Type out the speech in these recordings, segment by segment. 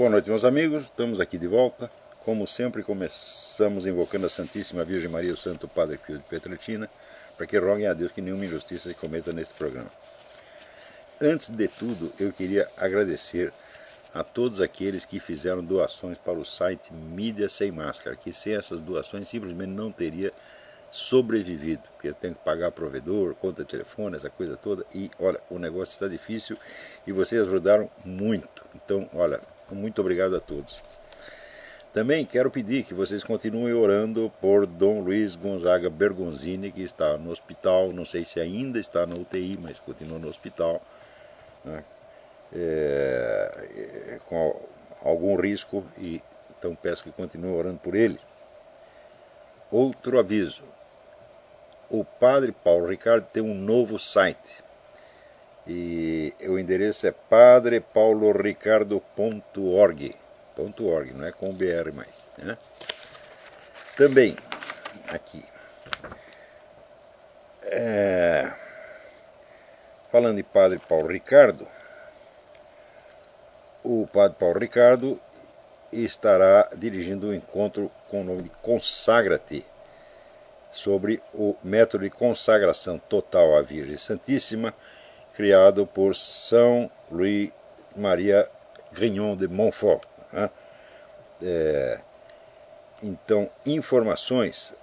Boa noite, meus amigos. Estamos aqui de volta. Como sempre, começamos invocando a Santíssima Virgem Maria, o Santo Padre Pio de Petrutina, para que roguem a Deus que nenhuma injustiça se cometa neste programa. Antes de tudo, eu queria agradecer a todos aqueles que fizeram doações para o site Mídia Sem Máscara, que sem essas doações simplesmente não teria sobrevivido, porque tem que pagar provedor, conta de telefone, essa coisa toda, e olha, o negócio está difícil e vocês ajudaram muito. Então, olha, muito obrigado a todos. Também quero pedir que vocês continuem orando por Dom Luiz Gonzaga Bergonzini, que está no hospital, não sei se ainda está na UTI, mas continua no hospital, né, é, com algum risco, e então peço que continuem orando por ele. Outro aviso: o Padre Paulo Ricardo tem um novo site. E o endereço é padrepauloricardo.org. .org, não é com BR mais. Né? Também, aqui. É, falando de Padre Paulo Ricardo, o Padre Paulo Ricardo estará dirigindo um encontro com o nome de Consagra-te sobre o método de consagração total à Virgem Santíssima, criado por São Louis Maria Grignon de Montfort. Né? É, então, informações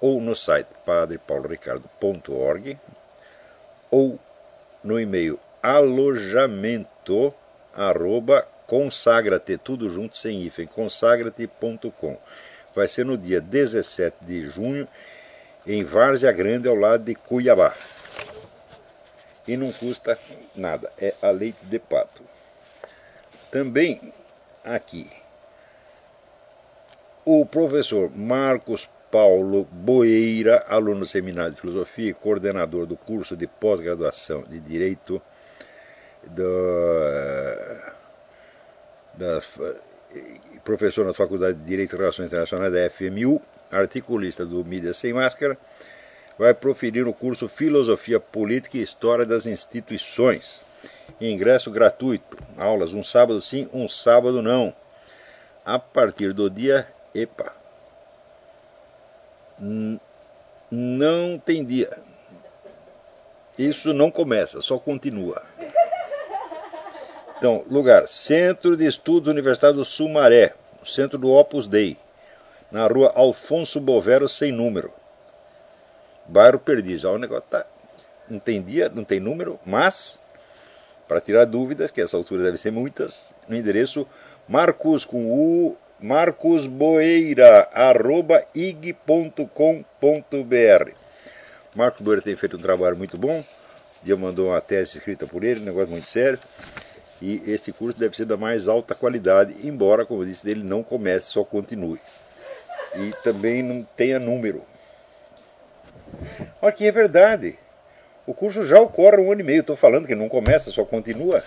ou no site padrepauloricardo.org ou no e-mail alojamento arroba consagrate, tudo junto sem hífen, consagrate.com vai ser no dia 17 de junho, em Várzea Grande, ao lado de Cuiabá. E não custa nada, é a leite de pato. Também aqui, o professor Marcos Paulo Boeira, aluno do Seminário de Filosofia e coordenador do curso de pós-graduação de Direito da, da professor na Faculdade de Direito e Relações Internacionais da FMU, articulista do Mídia Sem Máscara, vai proferir o curso Filosofia Política e História das Instituições. Ingresso gratuito. Aulas um sábado sim, um sábado não. A partir do dia. Epa! Não tem dia. Isso não começa, só continua. Então, lugar: Centro de Estudos Universitário do Sumaré, centro do Opus Dei, na rua Alfonso Bovero, sem número. Bairro Perdiz. o negócio tá. Não tem dia, não tem número, mas, para tirar dúvidas, que essa altura deve ser muitas, no endereço Marcos com U, marcosboeira, arroba ig.com.br. Marcos Boeira tem feito um trabalho muito bom. dia mandou uma tese escrita por ele, um negócio muito sério e esse curso deve ser da mais alta qualidade, embora, como eu disse, ele não comece, só continue. E também não tenha número. Olha que é verdade. O curso já ocorre um ano e meio. Estou falando que não começa, só continua.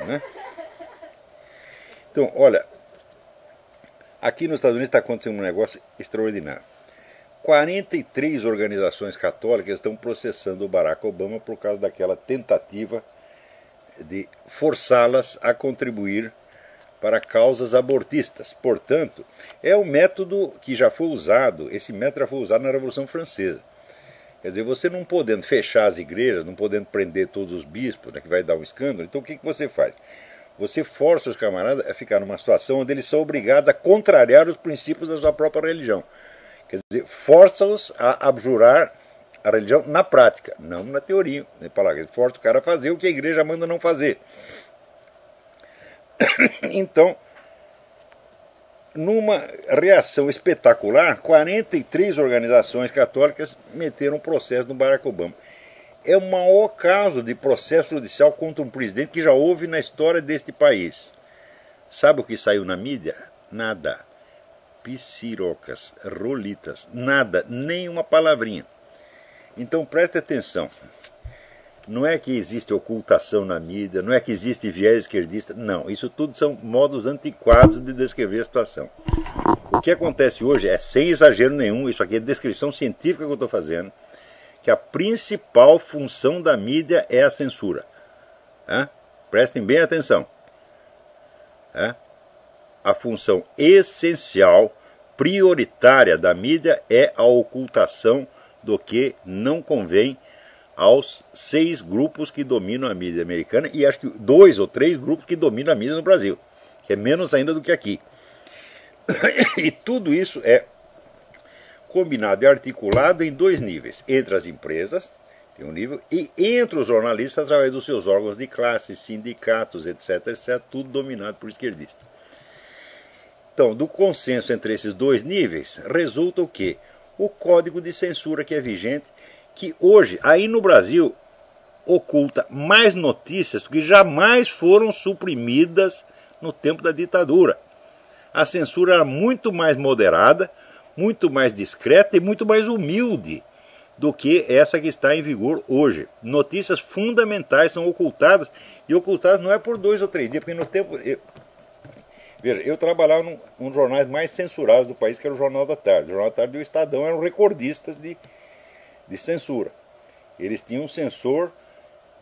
Né? Então, olha, aqui nos Estados Unidos está acontecendo um negócio extraordinário. 43 organizações católicas estão processando o Barack Obama por causa daquela tentativa de forçá-las a contribuir para causas abortistas. Portanto, é um método que já foi usado, esse método já foi usado na Revolução Francesa. Quer dizer, você não podendo fechar as igrejas, não podendo prender todos os bispos, né, que vai dar um escândalo, então o que, que você faz? Você força os camaradas a ficar numa situação onde eles são obrigados a contrariar os princípios da sua própria religião. Quer dizer, força-os a abjurar a religião na prática, não na teoria. Né? Força o cara a fazer o que a igreja manda não fazer. Então, numa reação espetacular, 43 organizações católicas meteram um processo no Barack Obama. É o maior caso de processo judicial contra um presidente que já houve na história deste país. Sabe o que saiu na mídia? Nada. Piscirocas, rolitas, nada, nem uma palavrinha. Então preste atenção. Não é que existe ocultação na mídia, não é que existe viés esquerdista, não. Isso tudo são modos antiquados de descrever a situação. O que acontece hoje é, sem exagero nenhum, isso aqui é descrição científica que eu estou fazendo, que a principal função da mídia é a censura. Prestem bem atenção. a função essencial, prioritária da mídia é a ocultação do que não convém aos seis grupos que dominam a mídia americana e acho que dois ou três grupos que dominam a mídia no Brasil, que é menos ainda do que aqui. E tudo isso é combinado e articulado em dois níveis: entre as empresas, tem um nível, e entre os jornalistas através dos seus órgãos de classe, sindicatos, etc, etc, tudo dominado por esquerdistas. Então, do consenso entre esses dois níveis, resulta o quê? O código de censura que é vigente, que hoje, aí no Brasil, oculta mais notícias que jamais foram suprimidas no tempo da ditadura. A censura era muito mais moderada, muito mais discreta e muito mais humilde do que essa que está em vigor hoje. Notícias fundamentais são ocultadas, e ocultadas não é por dois ou três dias, porque no tempo. Eu, veja, eu trabalhava num, num dos jornais mais censurados do país, que era o Jornal da Tarde. O Jornal da Tarde e o Estadão eram recordistas de, de censura. Eles tinham um censor,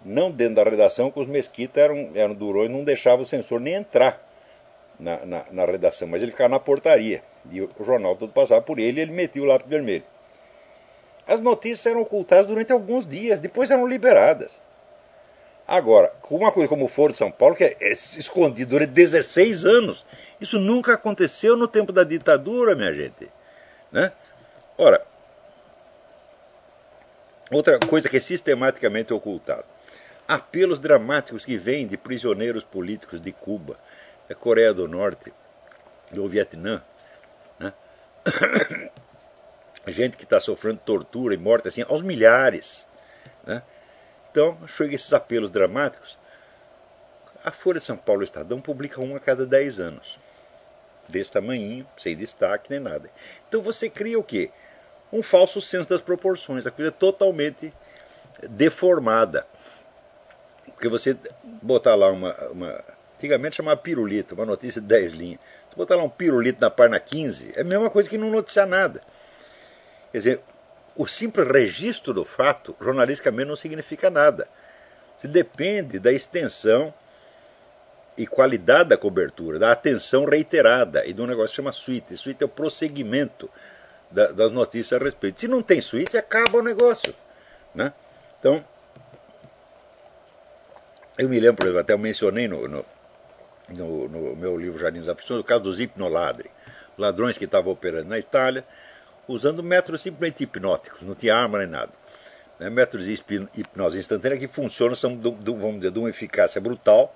não dentro da redação, que os Mesquita eram, eram durões, não deixavam o censor nem entrar na, na, na redação, mas ele ficava na portaria. E o, jornal todo passava por ele e ele metia o lápis vermelho. As notícias eram ocultadas durante alguns dias, depois eram liberadas. Agora, uma coisa como o Foro de São Paulo, que é escondido durante 16 anos, isso nunca aconteceu no tempo da ditadura, minha gente. Né? Ora, outra coisa que é sistematicamente ocultada: apelos dramáticos que vêm de prisioneiros políticos de Cuba, da Coreia do Norte, do Vietnã. Né? gente que está sofrendo tortura e morte assim aos milhares. Né? Então, chega esses apelos dramáticos. A Folha de São Paulo Estadão publica um a cada 10 anos. Desse tamanho, sem destaque nem nada. Então você cria o quê? Um falso senso das proporções, a coisa totalmente deformada. Porque você botar lá uma, uma antigamente chamava pirulito, uma notícia de 10 linhas. Se botar lá um pirulito na página 15, é a mesma coisa que não noticiar nada. Quer dizer, o simples registro do fato, jornalisticamente, não significa nada. Se depende da extensão e qualidade da cobertura, da atenção reiterada e de um negócio que chama suíte. Suíte é o prosseguimento da, das notícias a respeito. Se não tem suíte, acaba o negócio. Né? Então, eu me lembro, por exemplo, até eu mencionei no, no, no, no meu livro Jardins da o caso dos hipnoladri, ladrões que estavam operando na Itália, usando métodos simplesmente hipnóticos, não tinha arma nem nada. Né? Métodos de hipnose instantânea que funcionam, são, do, do, vamos dizer, de uma eficácia brutal.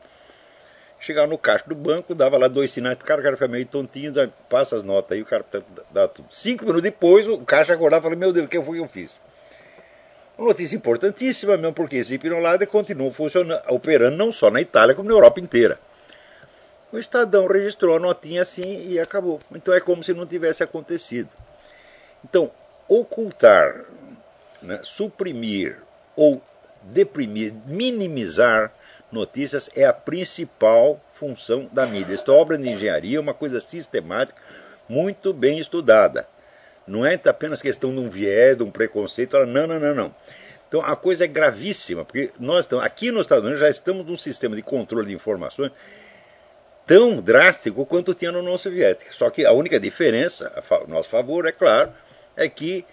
Chegava no caixa do banco, dava lá dois sinais pro cara, o cara ficava meio tontinho, passa as notas aí, o cara dá tudo. Cinco minutos depois, o caixa acordava e falou, meu Deus, o que foi que eu fiz? Uma notícia importantíssima mesmo, porque esse hipnolada continua funcionando, operando não só na Itália, como na Europa inteira. O Estadão registrou a notinha assim e acabou. Então é como se não tivesse acontecido. Então, ocultar, né, suprimir ou deprimir, minimizar notícias é a principal função da mídia. Esta obra de engenharia é uma coisa sistemática, muito bem estudada. Não é apenas questão de um viés, de um preconceito. Não, não, não, não. Então a coisa é gravíssima, porque nós estamos, aqui nos Estados Unidos já estamos num sistema de controle de informações tão drástico quanto tinha no União Soviética. Só que a única diferença, a nosso favor, é claro, é que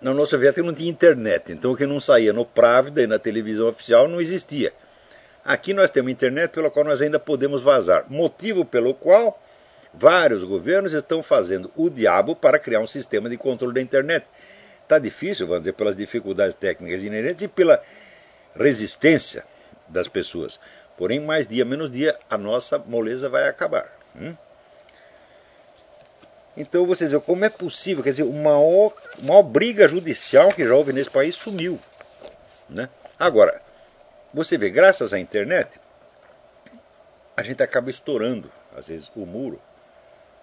na União Soviética não tinha internet, então o que não saía no Pravda e na televisão oficial não existia. Aqui nós temos internet pela qual nós ainda podemos vazar, motivo pelo qual vários governos estão fazendo o diabo para criar um sistema de controle da internet. Está difícil, vamos dizer, pelas dificuldades técnicas inerentes e pela resistência das pessoas. Porém, mais dia menos dia, a nossa moleza vai acabar. Hum? Então você diz, como é possível? Quer dizer, uma maior, briga judicial que já houve nesse país sumiu. Né? Agora, você vê, graças à internet, a gente acaba estourando, às vezes, o muro.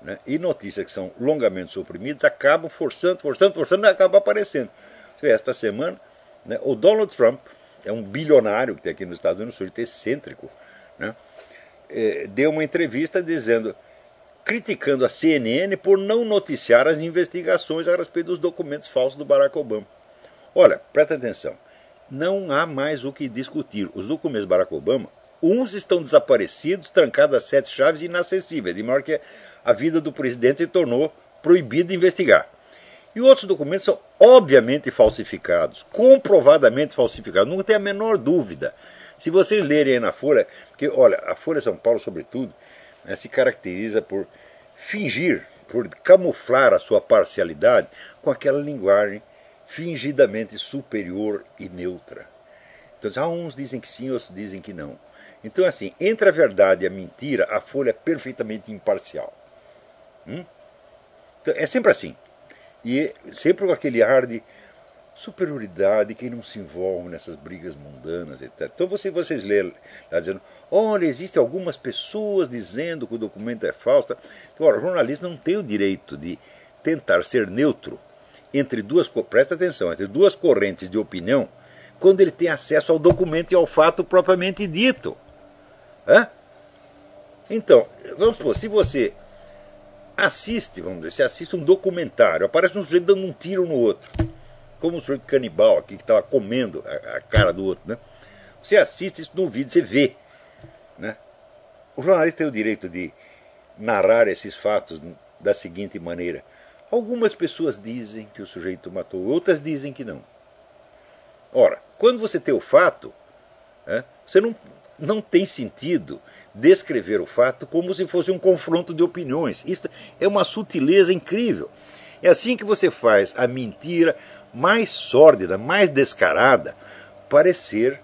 Né? E notícias que são longamente suprimidas acabam forçando, forçando, forçando e acabam aparecendo. Você vê, esta semana, né, o Donald Trump, é um bilionário que tem aqui nos Estados Unidos, um sujeito excêntrico, né, é, deu uma entrevista dizendo criticando a CNN por não noticiar as investigações a respeito dos documentos falsos do Barack Obama. Olha, presta atenção. Não há mais o que discutir. Os documentos do Barack Obama Uns estão desaparecidos, trancados a sete chaves inacessíveis, de modo que a vida do presidente se tornou proibida de investigar. E outros documentos são obviamente falsificados, comprovadamente falsificados, não tem a menor dúvida. Se vocês lerem aí na Folha, porque olha, a Folha São Paulo, sobretudo, né, se caracteriza por fingir, por camuflar a sua parcialidade com aquela linguagem fingidamente superior e neutra. Então, ah, uns dizem que sim, outros dizem que não. Então, assim, entre a verdade e a mentira, a Folha é perfeitamente imparcial. Hum? Então, é sempre assim. E sempre com aquele ar de superioridade, quem não se envolve nessas brigas mundanas, etc. Então você, vocês lêem lá dizendo, olha, existem algumas pessoas dizendo que o documento é falso. Ora, o jornalista não tem o direito de tentar ser neutro entre duas, presta atenção, entre duas correntes de opinião, quando ele tem acesso ao documento e ao fato propriamente dito. Hã? Então, vamos supor, se você assiste, vamos dizer, você assiste um documentário, aparece um sujeito dando um tiro no outro como o sujeito canibal aqui que estava comendo a, a, cara do outro, né? Você assiste isso no vídeo, você vê, né? O jornalista tem o direito de narrar esses fatos da seguinte maneira: algumas pessoas dizem que o sujeito matou, outras dizem que não. Ora, quando você tem o fato, né, você não, não tem sentido descrever o fato como se fosse um confronto de opiniões. Isso é uma sutileza incrível. É assim que você faz a mentira, mais sórdida, mais descarada, parecer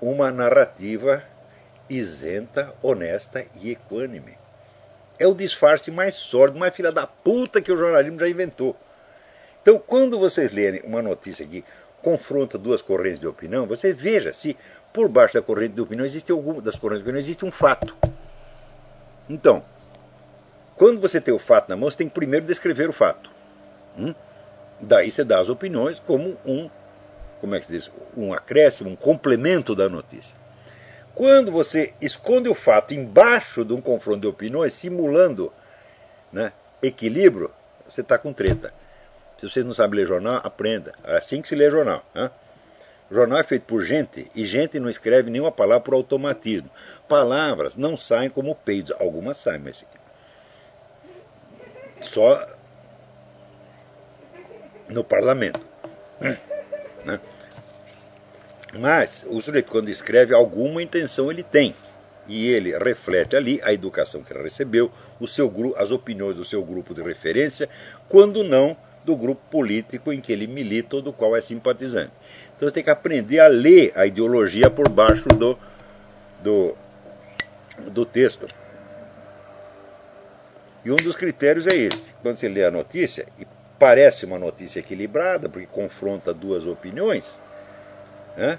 uma narrativa isenta, honesta e equânime. É o disfarce mais sórdido, mais filha da puta que o jornalismo já inventou. Então, quando vocês lerem uma notícia que confronta duas correntes de opinião, você veja se por baixo da corrente de opinião existe alguma das correntes de opinião existe um fato. Então, quando você tem o fato na mão, você tem que primeiro descrever o fato. Hum? Daí você dá as opiniões como um, como é que se diz, um acréscimo, um complemento da notícia. Quando você esconde o fato embaixo de um confronto de opiniões, simulando né, equilíbrio, você está com treta. Se você não sabe ler jornal, aprenda. É assim que se lê jornal. Né? Jornal é feito por gente e gente não escreve nenhuma palavra por automatismo. Palavras não saem como peidos. Algumas saem, mas só no parlamento. Né? Mas o sujeito, quando escreve, alguma intenção ele tem. E ele reflete ali a educação que ele recebeu, o seu as opiniões do seu grupo de referência, quando não do grupo político em que ele milita ou do qual é simpatizante. Então você tem que aprender a ler a ideologia por baixo do, do, do texto. E um dos critérios é este. Quando você lê a notícia e parece uma notícia equilibrada, porque confronta duas opiniões. Né?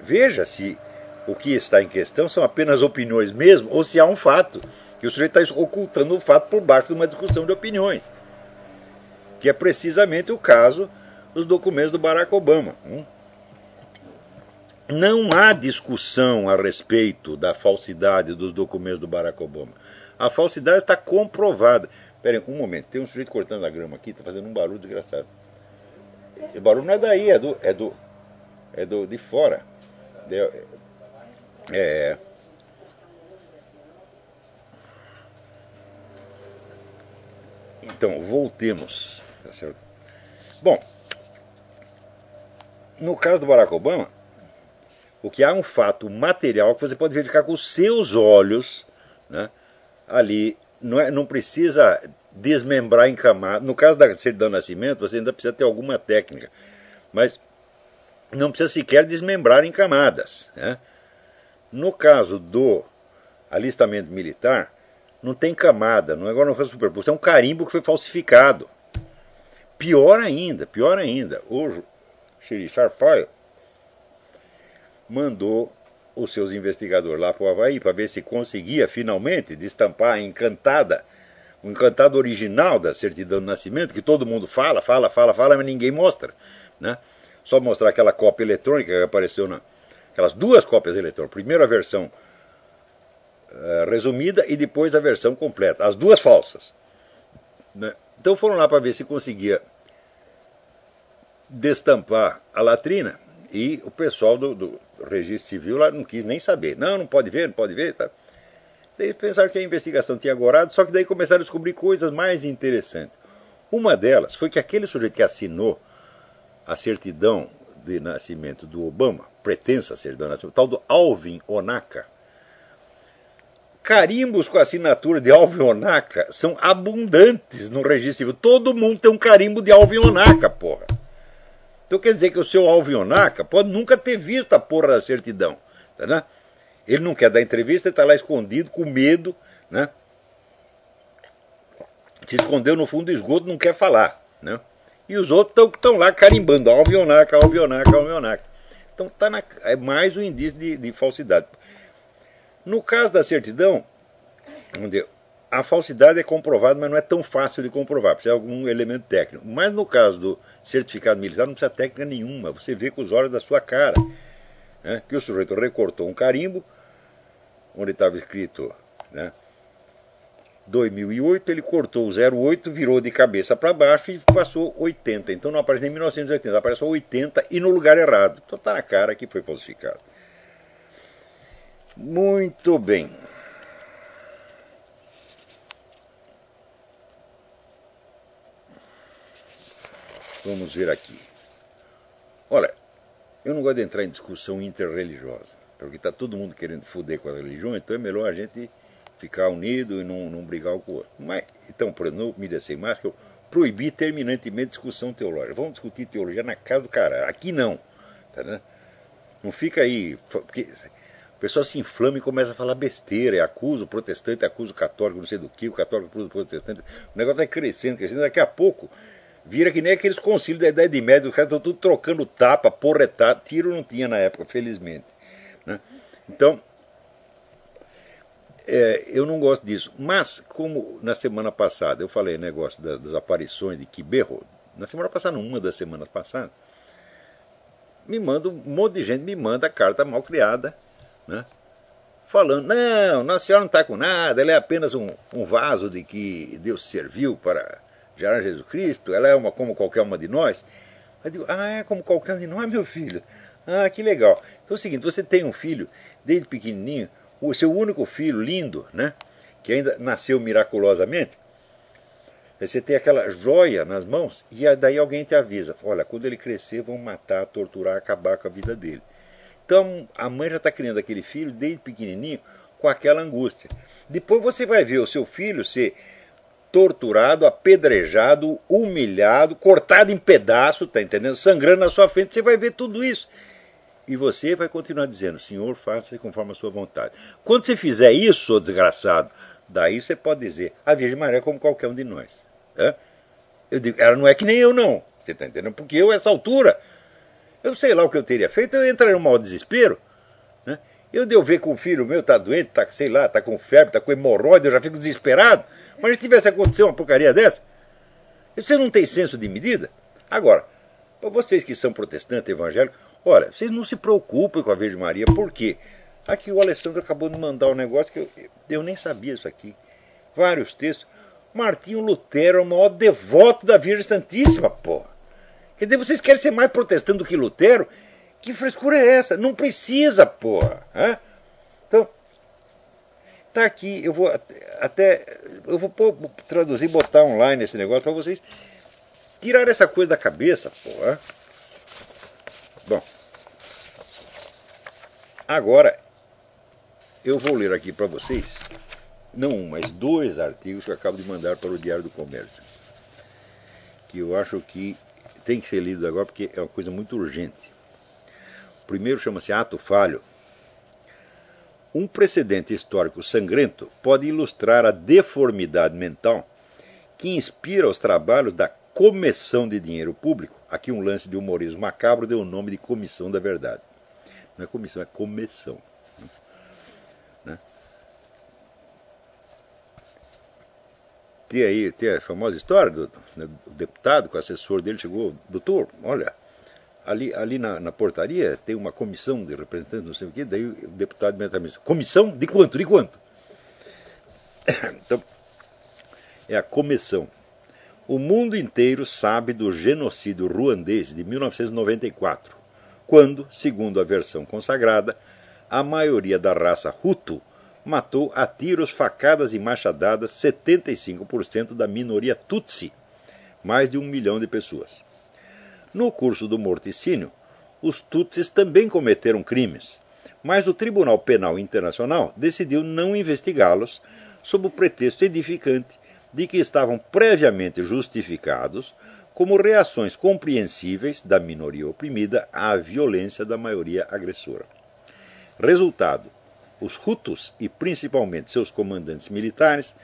Veja se o que está em questão são apenas opiniões mesmo, ou se há um fato, que o sujeito está ocultando o fato por baixo de uma discussão de opiniões. Que é precisamente o caso dos documentos do Barack Obama. Hum? Não há discussão a respeito da falsidade dos documentos do Barack Obama. A falsidade está comprovada. Pera aí, um momento, tem um sujeito cortando a grama aqui, está fazendo um barulho desgraçado. Esse barulho não é daí, é do. é do. É do de fora. É. é então, voltemos. Tá certo? Bom, no caso do Barack Obama, o que há um fato material que você pode verificar com os seus olhos né, ali não, é, não precisa desmembrar em camada. No caso da certidão de nascimento, você ainda precisa ter alguma técnica, mas não precisa sequer desmembrar em camadas. Né? No caso do alistamento militar, não tem camada, não é agora não foi superposto, é um carimbo que foi falsificado. Pior ainda, pior ainda, o xerife Arpaio mandou os seus investigadores lá para o Havaí para ver se conseguia finalmente destampar a encantada, o encantado original da certidão de nascimento, que todo mundo fala, fala, fala, fala, mas ninguém mostra. Né? Só mostrar aquela cópia eletrônica que apareceu na. Aquelas duas cópias eletrônicas. Primeiro a versão uh, resumida e depois a versão completa. As duas falsas. Né? Então foram lá para ver se conseguia destampar a latrina E o pessoal do, do, registro civil lá não quis nem saber. Não, não pode ver, não pode ver. Tá? Daí pensaram que a investigação tinha agorado, só que daí começaram a descobrir coisas mais interessantes. Uma delas foi que aquele sujeito que assinou a certidão de nascimento do Obama, pretensa certidão de nascimento, tal do Alvin Onaka, carimbos com a assinatura de Alvin Onaka são abundantes no registro civil. Todo mundo tem um carimbo de Alvin Onaka, porra. Então quer dizer que o seu Alvin Onaka pode nunca ter visto a porra da certidão. Tá, né? Ele não quer dar entrevista, ele está lá escondido, com medo, né? Se escondeu no fundo do esgoto, não quer falar, né? E os outros estão lá carimbando, alvionaca, alvionaca, alvionaca. Então tá na, é mais um indício de, de falsidade. No caso da certidão, a falsidade é comprovada, mas não é tão fácil de comprovar, precisa de algum elemento técnico. Mas no caso do certificado militar, não precisa técnica nenhuma, você vê com os olhos da sua cara né, que o sujeito recortou um carimbo, onde estava escrito né, 2008, ele cortou o 08, virou de cabeça para baixo e passou 80. Então não aparece nem 1980, apareceu 80 e no lugar errado. Então está na cara que foi falsificado. Muito bem. Vamos ver aqui. Olha, eu não gosto de entrar em discussão interreligiosa, porque está todo mundo querendo foder com a religião, então é melhor a gente ficar unido e não, não brigar com o outro. Mas, então, por exemplo, no Mídia Sem Máscara, eu proibi terminantemente discussão teológica. Vamos discutir teologia na casa do cara. Aqui não. Tá, né? Não fica aí. Porque o pessoal se inflama e começa a falar besteira, acusa o protestante, acusa o católico, não sei do que, o católico acusa o protestante. O negócio vai crescendo, crescendo. Daqui a pouco vira que nem aqueles concílios da Idade Média, os caras estão tudo trocando tapa, porretado. Tiro não tinha na época, felizmente. Né? Então, é, eu não gosto disso. Mas, como na semana passada eu falei negócio das, das aparições de Kiberro, na semana passada, uma das semanas passadas, me manda um monte de gente me manda carta mal criada, né? Falando, não, Nossa Senhora não está com nada, ela é apenas um, um, vaso de que Deus serviu para gerar Jesus Cristo, ela é uma como qualquer uma de nós. Eu digo, ah, é como qualquer um de nós, meu filho. Ah, que legal. Então é o seguinte, você tem um filho, desde pequenininho, o seu único filho lindo, né, que ainda nasceu miraculosamente, você tem aquela joia nas mãos e daí alguém te avisa: olha, quando ele crescer, vão matar, torturar, acabar com a vida dele. Então a mãe já está criando aquele filho desde pequenininho com aquela angústia. Depois você vai ver o seu filho ser torturado, apedrejado, humilhado, cortado em pedaços, tá entendendo? Sangrando na sua frente, você vai ver tudo isso. E você vai continuar dizendo, Senhor, faça conforme a sua vontade. Quando você fizer isso, desgraçado, daí você pode dizer, a Virgem Maria é como qualquer um de nós. Eu digo, ela não é que nem eu, não. Você está entendendo? Porque eu, essa altura, eu sei lá o que eu teria feito, eu entraria num maior desespero. Né? Eu devo ver que o filho meu está doente, está, sei lá, está com febre, está com hemorroide, eu já fico desesperado. Mas se tivesse acontecido uma porcaria dessa, você não tem senso de medida? Agora, vocês que são protestantes, evangélicos, Olha, vocês não se preocupem com a Virgem Maria, por quê? Aqui o Alessandro acabou de mandar um negócio que eu, eu nem sabia isso aqui. Vários textos. Martinho Lutero é o maior devoto da Virgem Santíssima, porra. Quer dizer, vocês querem ser mais protestante do que Lutero? Que frescura é essa? Não precisa, porra. Então, tá aqui, eu vou até eu vou traduzir, botar online esse negócio para vocês tirar essa coisa da cabeça, porra. Bom, agora eu vou ler aqui para vocês, não um, mas dois artigos que eu acabo de mandar para o Diário do Comércio, que eu acho que tem que ser lido agora porque é uma coisa muito urgente. O primeiro chama-se Ato Falho. Um precedente histórico sangrento pode ilustrar a deformidade mental que inspira os trabalhos da comissão de dinheiro público. Aqui um lance de humorismo macabro deu o nome de Comissão da Verdade. Não é comissão, é comissão. Né? Tem aí tem a famosa história do, né, do, deputado, com o assessor dele chegou, doutor, olha, ali, ali na, na, portaria tem uma comissão de representantes, não sei o quê, daí o deputado imediatamente, comissão de quanto? De quanto? Então, é a comissão. O mundo inteiro sabe do genocídio ruandês de 1994, quando, segundo a versão consagrada, a maioria da raça Hutu matou a tiros, facadas e machadadas 75% da minoria Tutsi, mais de um milhão de pessoas. No curso do morticínio, os Tutsis também cometeram crimes, mas o Tribunal Penal Internacional decidiu não investigá-los sob o pretexto edificante de que estavam previamente justificados como reações compreensíveis da minoria oprimida à violência da maioria agressora. Resultado: os Hutus e principalmente seus comandantes militares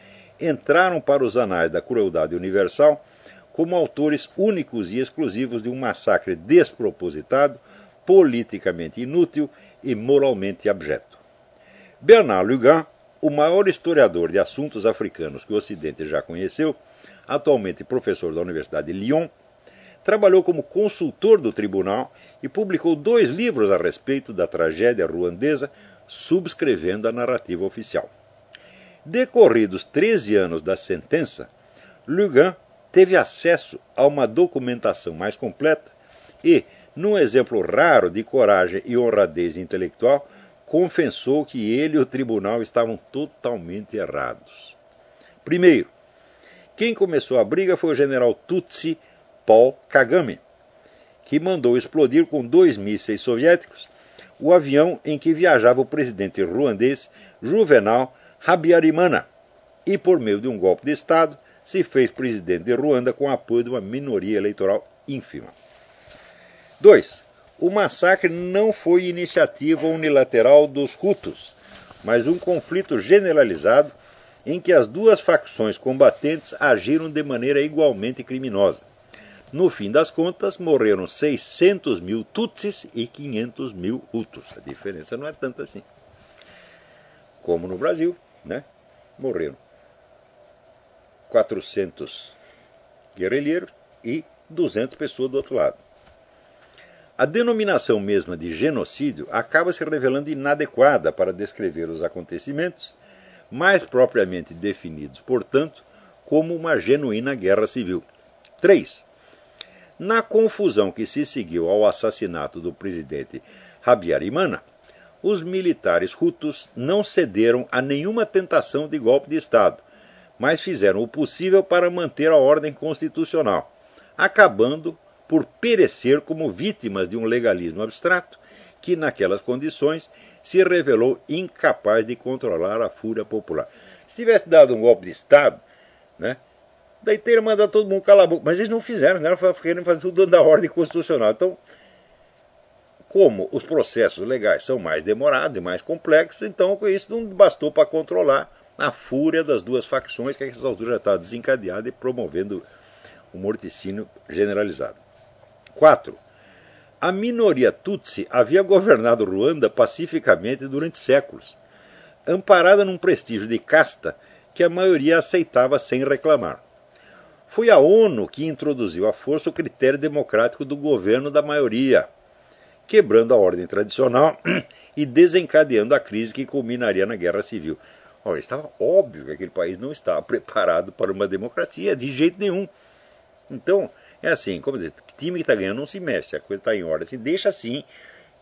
entraram para os anais da crueldade universal como autores únicos e exclusivos de um massacre despropositado, politicamente inútil e moralmente abjeto. Bernard Lugan, o maior historiador de assuntos africanos que o Ocidente já conheceu, atualmente professor da Universidade de Lyon, trabalhou como consultor do tribunal e publicou dois livros a respeito da tragédia ruandesa, subscrevendo a narrativa oficial. Decorridos 13 anos da sentença, Lugan teve acesso a uma documentação mais completa e, num exemplo raro de coragem e honradez intelectual, confessou que ele e o tribunal estavam totalmente errados. Primeiro, quem começou a briga foi o general Tutsi Paul Kagame, que mandou explodir com dois mísseis soviéticos o avião em que viajava o presidente ruandês Juvenal Habyarimana e, por meio de um golpe de Estado, se fez presidente de Ruanda com apoio de uma minoria eleitoral ínfima. 2. O massacre não foi iniciativa unilateral dos Hutus, mas um conflito generalizado em que as duas facções combatentes agiram de maneira igualmente criminosa. No fim das contas, morreram 600 mil Tutsis e 500 mil Hutus. A diferença não é tanta assim. Como no Brasil, né? Morreram 400 guerrilheiros e 200 pessoas do outro lado. A denominação mesma de genocídio acaba se revelando inadequada para descrever os acontecimentos, mais propriamente definidos, portanto, como uma genuína guerra civil. 3. Na confusão que se seguiu ao assassinato do presidente Habyarimana, os militares hutus não cederam a nenhuma tentação de golpe de Estado, mas fizeram o possível para manter a ordem constitucional, acabando por perecer como vítimas de um legalismo abstrato que, naquelas condições, se revelou incapaz de controlar a fúria popular. Se tivesse dado um golpe de Estado, né, daí teria mandado todo mundo calar a boca. Mas eles não fizeram, né, querendo fazer tudo da ordem constitucional. Então, como os processos legais são mais demorados e mais complexos, então isso não bastou para controlar a fúria das duas facções, que a essas alturas já está desencadeada e promovendo o morticínio generalizado. 4. A minoria Tutsi havia governado Ruanda pacificamente durante séculos, amparada num prestígio de casta que a maioria aceitava sem reclamar. Foi a ONU que introduziu à força o critério democrático do governo da maioria, quebrando a ordem tradicional e desencadeando a crise que culminaria na Guerra Civil. Ora, estava óbvio que aquele país não estava preparado para uma democracia de jeito nenhum. Então, é assim, como dizer, time que está ganhando não se mexe, a coisa está em ordem. Assim, deixa assim,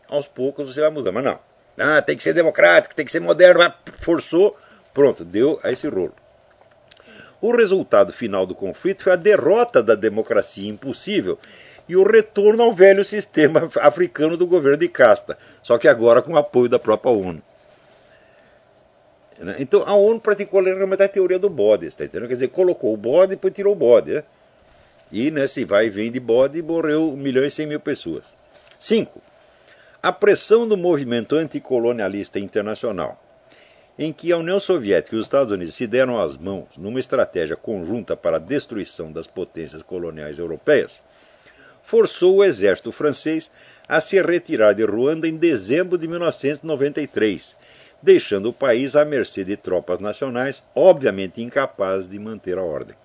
aos poucos você vai mudar. Mas não. Ah, tem que ser democrático, tem que ser moderno, forçou, pronto, deu a esse rolo. O resultado final do conflito foi a derrota da democracia impossível e o retorno ao velho sistema africano do governo de casta, só que agora com o apoio da própria ONU. Né? Então a ONU praticou realmente a teoria do bode, está entendendo? Quer dizer, colocou o bode e depois tirou o bode. Né? E nesse vai e vem de bode morreu 1 milhão e 100 mil pessoas. 5. A pressão do movimento anticolonialista internacional, em que a União Soviética e os Estados Unidos se deram as mãos numa estratégia conjunta para a destruição das potências coloniais europeias, forçou o exército francês a se retirar de Ruanda em dezembro de 1993 deixando o país à mercê de tropas nacionais, obviamente incapazes de manter a ordem.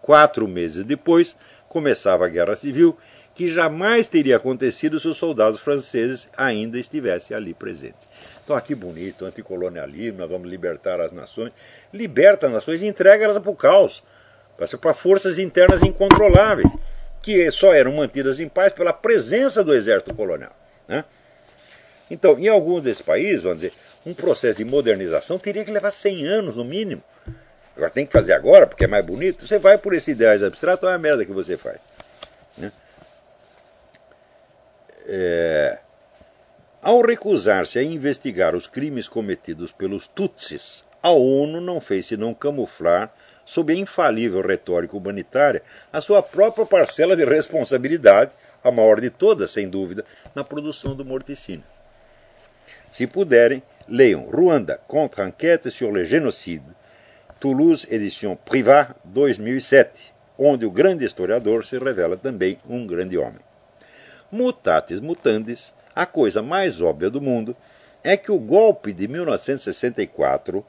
Quatro meses depois, começava a Guerra Civil, que jamais teria acontecido se os soldados franceses ainda estivessem ali presentes. Então, aqui bonito, anticolonialismo, nós vamos libertar as nações. Liberta as nações e entrega elas para o caos, para forças internas incontroláveis, que só eram mantidas em paz pela presença do exército colonial. Né? Então, em alguns desses países, vamos dizer, um processo de modernização teria que levar 100 anos no mínimo. Agora tem que fazer agora porque é mais bonito. Você vai por esses ideais abstratos, é a merda que você faz. Né? É... Ao recusar-se a investigar os crimes cometidos pelos Tutsis, a ONU não fez senão camuflar, sob a infalível retórica humanitária, a sua própria parcela de responsabilidade, a maior de todas, sem dúvida, na produção do morticínio. Se puderem, leiam Ruanda contre enquête sur le génocide, Toulouse, edição Privat, 2007, onde o grande historiador se revela também um grande homem. Mutatis mutandis, a coisa mais óbvia do mundo é que o golpe de 1964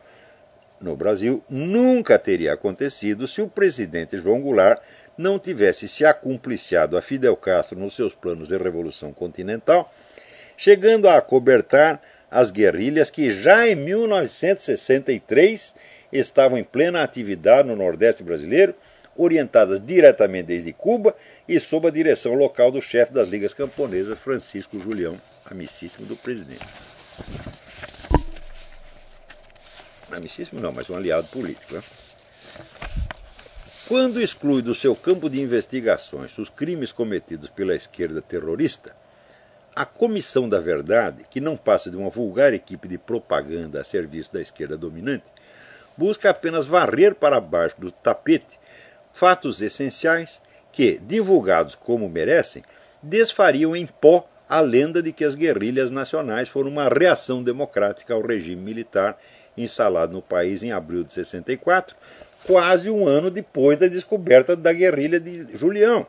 no Brasil nunca teria acontecido se o presidente João Goulart não tivesse se acumpliciado a Fidel Castro nos seus planos de revolução continental, chegando a acobertar as guerrilhas que já em 1963 estavam em plena atividade no Nordeste brasileiro, orientadas diretamente desde Cuba e sob a direção local do chefe das ligas camponesas, Francisco Julião, amicíssimo do presidente. Amicíssimo não, mas um aliado político. Né? Quando exclui do seu campo de investigações os crimes cometidos pela esquerda terrorista, a Comissão da Verdade, que não passa de uma vulgar equipe de propaganda a serviço da esquerda dominante, busca apenas varrer para baixo do tapete fatos essenciais que, divulgados como merecem, desfariam em pó a lenda de que as guerrilhas nacionais foram uma reação democrática ao regime militar instalado no país em abril de 64, quase um ano depois da descoberta da guerrilha de Julião.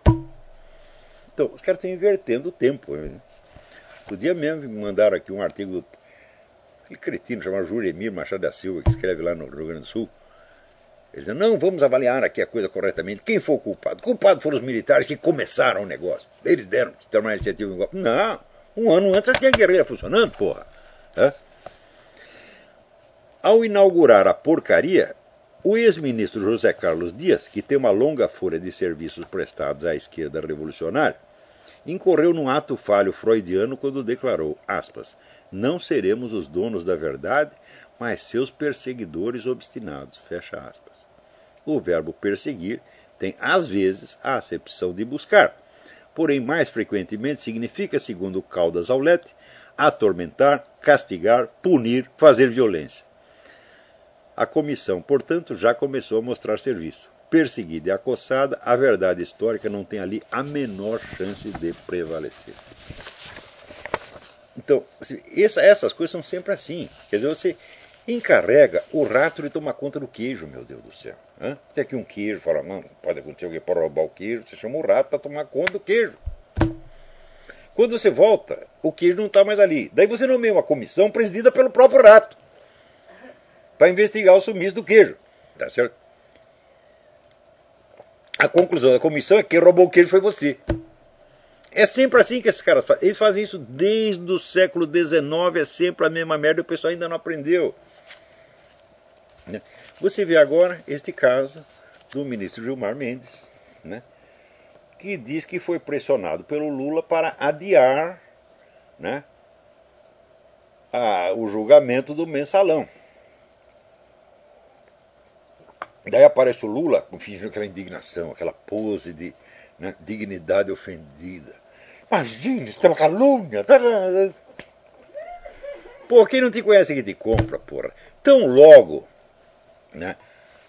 Então, os caras estão invertendo o tempo. Né? Outro dia mesmo me aqui um artigo aquele cretino chamado Juremir Machado da Silva, que escreve lá no Rio Grande do Sul. Ele diz, não, vamos avaliar aqui a coisa corretamente. Quem foi o culpado? O culpado foram os militares que começaram o negócio. Eles deram, deram uma iniciativa igual. Não, um ano antes já tinha a guerrilha funcionando, porra. Ao inaugurar a porcaria, o ex-ministro José Carlos Dias, que tem uma longa folha de serviços prestados à esquerda revolucionária, incorreu num ato falho freudiano quando declarou, aspas, não seremos os donos da verdade, mas seus perseguidores obstinados, fecha aspas. O verbo perseguir tem, às vezes, a acepção de buscar, porém mais frequentemente significa, segundo Caldas Aulete, atormentar, castigar, punir, fazer violência. A comissão, portanto, já começou a mostrar serviço. Perseguida e acossada, a verdade histórica não tem ali a menor chance de prevalecer. Então, essa, essas coisas são sempre assim. Quer dizer, você encarrega o rato de tomar conta do queijo, meu Deus do céu. Tem aqui um queijo, fala, não, pode acontecer alguém pode roubar o queijo, você chama o rato para tomar conta do queijo. Quando você volta, o queijo não está mais ali. Daí você nomeia uma comissão presidida pelo próprio rato para investigar o sumiço do queijo. Tá certo? A conclusão da comissão é que quem roubou o queijo foi você. É sempre assim que esses caras fazem. Eles fazem isso desde o século XIX, é sempre a mesma merda o pessoal ainda não aprendeu. Né? Você vê agora este caso do ministro Gilmar Mendes, né, que diz que foi pressionado pelo Lula para adiar né, a, o julgamento do mensalão. Daí aparece o Lula, fingindo aquela indignação, aquela pose de né, dignidade ofendida. Imagine, isso é uma calúnia. Tá, tá, tá. Pô, quem não te conhece que te compra, porra. Tão logo né,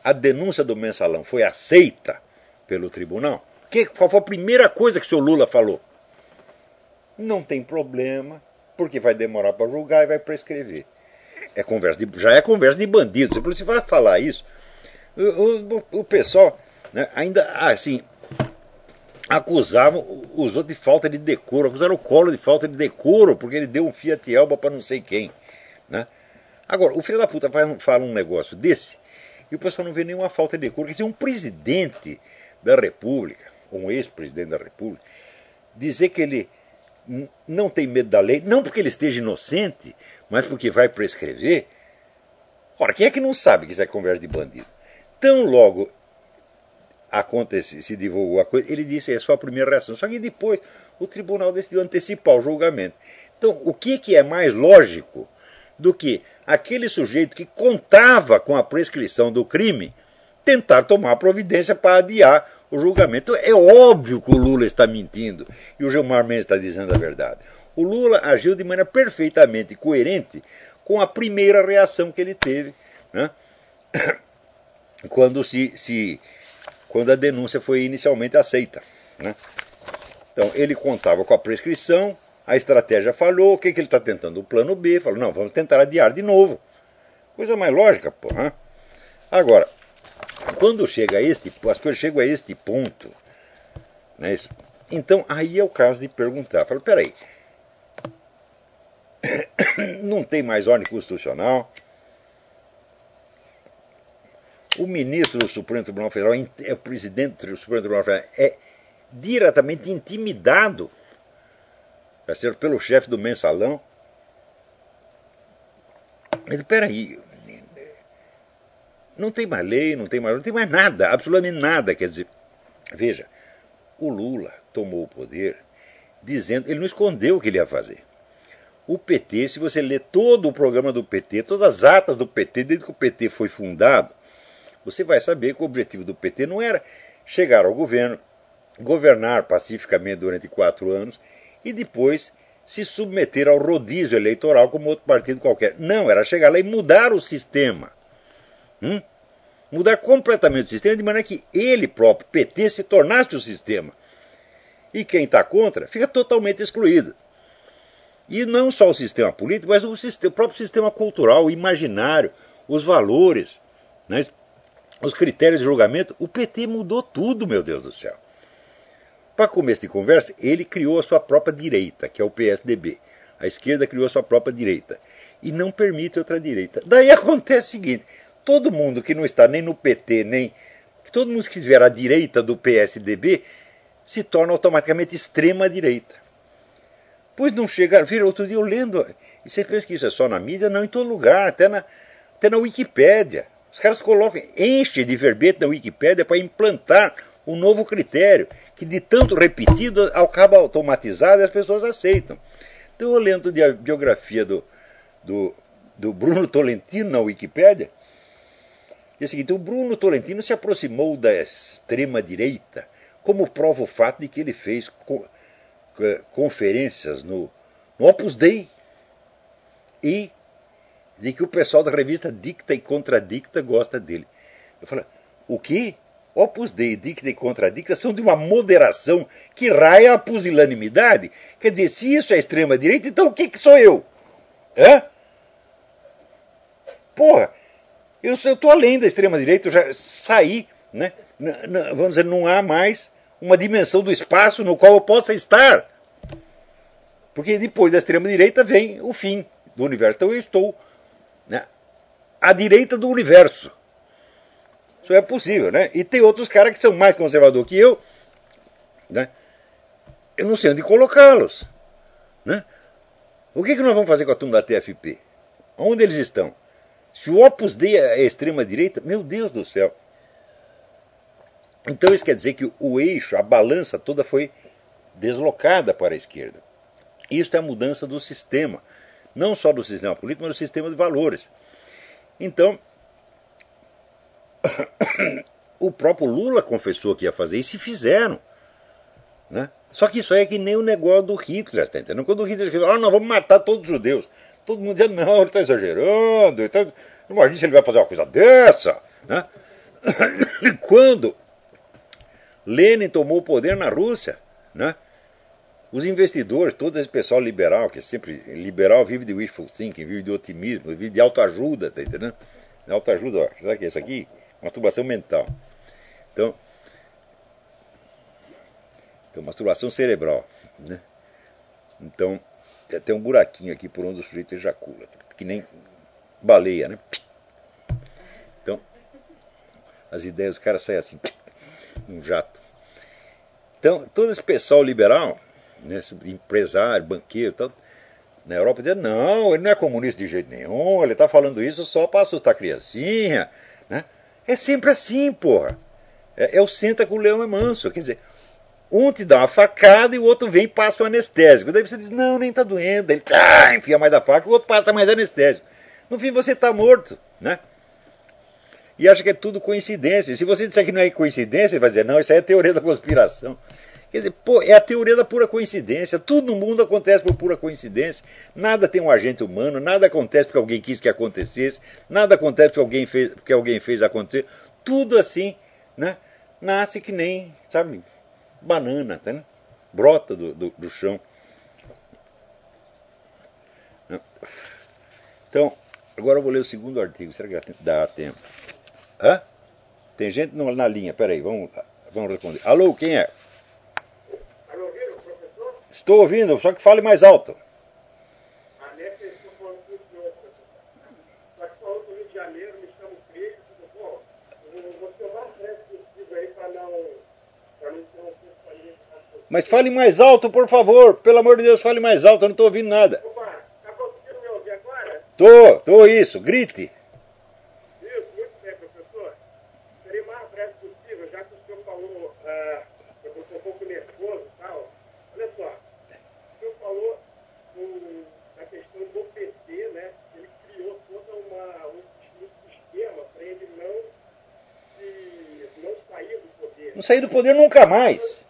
a denúncia do mensalão foi aceita pelo tribunal, que, foi a primeira coisa que o senhor Lula falou? Não tem problema, porque vai demorar para julgar e vai prescrever. É conversa de, já é conversa de bandido. Você vai falar isso, o, o, o pessoal né, ainda assim acusavam os outros de falta de decoro, acusaram o Colo de falta de decoro, porque ele deu um Fiat Elba para não sei quem. Né? Agora, o filho da puta fala um negócio desse e o pessoal não vê nenhuma falta de decoro. Quer dizer, um presidente da República, um ex-presidente da República, dizer que ele não tem medo da lei, não porque ele esteja inocente, mas porque vai prescrever. Ora, quem é que não sabe que isso é conversa de bandido? Tão logo acontece, se divulgou a coisa, ele disse essa foi a primeira reação. Só que depois o tribunal decidiu antecipar o julgamento. Então, o que, que é mais lógico do que aquele sujeito que contava com a prescrição do crime tentar tomar providência para adiar o julgamento? É óbvio que o Lula está mentindo e o Gilmar Mendes está dizendo a verdade. O Lula agiu de maneira perfeitamente coerente com a primeira reação que ele teve, né? quando, se, se, quando a denúncia foi inicialmente aceita. Né? Então, ele contava com a prescrição, a estratégia falhou, o que, que ele está tentando? O plano B, falou, não, vamos tentar adiar de novo. Coisa mais lógica, pô. Né? Agora, quando chega a este, as coisas chegam a este ponto, né, então aí é o caso de perguntar, fala, peraí, não tem mais ordem constitucional, o ministro do Supremo Tribunal Federal, é o presidente do Supremo Tribunal Federal, é diretamente intimidado tá certo? pelo chefe do mensalão. Mas peraí, não tem mais lei, não tem mais, não tem mais nada, absolutamente nada. Quer dizer, veja, o Lula tomou o poder dizendo, ele não escondeu o que ele ia fazer. O PT, se você ler todo o programa do PT, todas as atas do PT, desde que o PT foi fundado, você vai saber que o objetivo do PT não era chegar ao governo, governar pacificamente durante quatro anos e depois se submeter ao rodízio eleitoral como outro partido qualquer. Não, era chegar lá e mudar o sistema. Hum? Mudar completamente o sistema de maneira que ele próprio, PT, se tornasse o sistema. E quem está contra fica totalmente excluído. E não só o sistema político, mas o, sistema, o próprio sistema cultural, o imaginário, os valores, né, os critérios de julgamento. O PT mudou tudo, meu Deus do céu. Para começo de conversa, ele criou a sua própria direita, que é o PSDB. A esquerda criou a sua própria direita. E não permite outra direita. Daí acontece o seguinte: todo mundo que não está nem no PT, nem. Todo mundo que estiver à direita do PSDB se torna automaticamente extrema direita. Pois não chegaram. Vira outro dia eu lendo. E você pensa que isso é só na mídia? Não, em todo lugar, até na, até na Wikipédia. Os caras colocam, enche de verbete na Wikipédia para implantar um novo critério, que de tanto repetido acaba automatizado e as pessoas aceitam. Então, eu lendo a biografia do, do, do Bruno Tolentino na Wikipédia, é o seguinte: o Bruno Tolentino se aproximou da extrema-direita, como prova o fato de que ele fez co conferências no, no Opus Dei e de que o pessoal da revista Dicta e Contradicta gosta dele. Eu falei, o que? Opus Dei, Dicta e Contradicta são de uma moderação que raia a pusilanimidade. Quer dizer, se isso é extrema-direita, então o que, que sou eu? Hã? Porra, eu estou além da extrema-direita, eu já saí, né? vamos dizer, não há mais uma dimensão do espaço no qual eu possa estar. Porque depois da extrema-direita vem o fim do universo. Então eu estou né, à direita do universo. Isso é possível, né? E tem outros caras que são mais conservadores que eu, né? Eu não sei onde colocá-los, né? O que, que nós vamos fazer com a turma da TFP? Onde eles estão? Se o Opus Dei é extrema direita, meu Deus do céu. Então isso quer dizer que o eixo, a balança toda foi deslocada para a esquerda. Isso é a mudança do sistema não só do sistema político, mas do sistema de valores. Então, o próprio Lula confessou que ia fazer e fizeram. Né? Só que isso aí é que nem o negócio do Hitler, tá entendendo? Quando o Hitler disse, ah, nós vamos matar todos os judeus. Todo mundo dizendo, não, ele está exagerando. Tá... Imagina se ele vai fazer uma coisa dessa. Né? Quando Lenin tomou o poder na Rússia, né? Os investidores, todo esse pessoal liberal, que é sempre liberal, vive de wishful thinking, vive de otimismo, vive de autoajuda, tá entendendo? Autoajuda, ó, sabe que é isso aqui? Masturbação mental. Então, então masturbação cerebral, né? Então, tem um buraquinho aqui por onde o sujeito ejacula, que nem baleia, né? Então, as ideias, os caras saem assim, um jato. Então, todo esse pessoal liberal né, empresário, banqueiro, tal, na Europa dizia, não, ele não é comunista de jeito nenhum, ele está falando isso só para assustar a criancinha. Né? É sempre assim, porra. É, é o senta com o leão é manso. Quer dizer, Um te dá uma facada e o outro vem e passa o anestésico. Daí você diz, não, nem tá doendo. Ele ah, enfia mais da faca, o outro passa mais anestésico. No fim você está morto, né? E acha que é tudo coincidência. Se você disser que não é coincidência, ele vai dizer, não, isso aí é teoria da conspiração. Quer dizer, pô, é a teoria da pura coincidência. Tudo no mundo acontece por pura coincidência. Nada tem um agente humano, nada acontece porque alguém quis que acontecesse, nada acontece porque alguém fez, porque alguém fez acontecer. Tudo assim, né? Nasce que nem, sabe, banana, tá, né? brota do, do, do chão. Então, agora eu vou ler o segundo artigo. Será que dá tempo? Hã? Tem gente na linha, peraí, vamos, vamos responder. Alô, quem é? Estou ouvindo, só que fale mais alto. Mas fale mais alto, por favor. Pelo amor de Deus, fale mais alto, eu não estou ouvindo nada. Opa, tá conseguindo me ouvir agora? Tô, tô isso, grite. Não sair do poder nunca mais.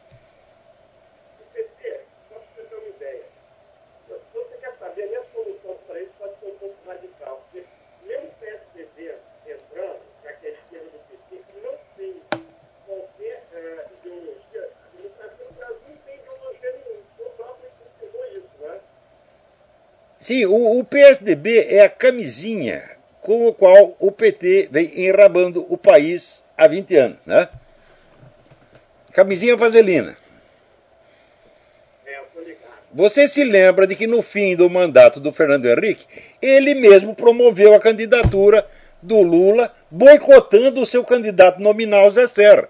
Sim, o, o, PSDB é a camisinha com o qual o PT vem enrabando o país há 20 anos, né? Camisinha vaselina. Você se lembra de que no fim do mandato do Fernando Henrique, ele mesmo promoveu a candidatura do Lula, boicotando o seu candidato nominal Zé Serra.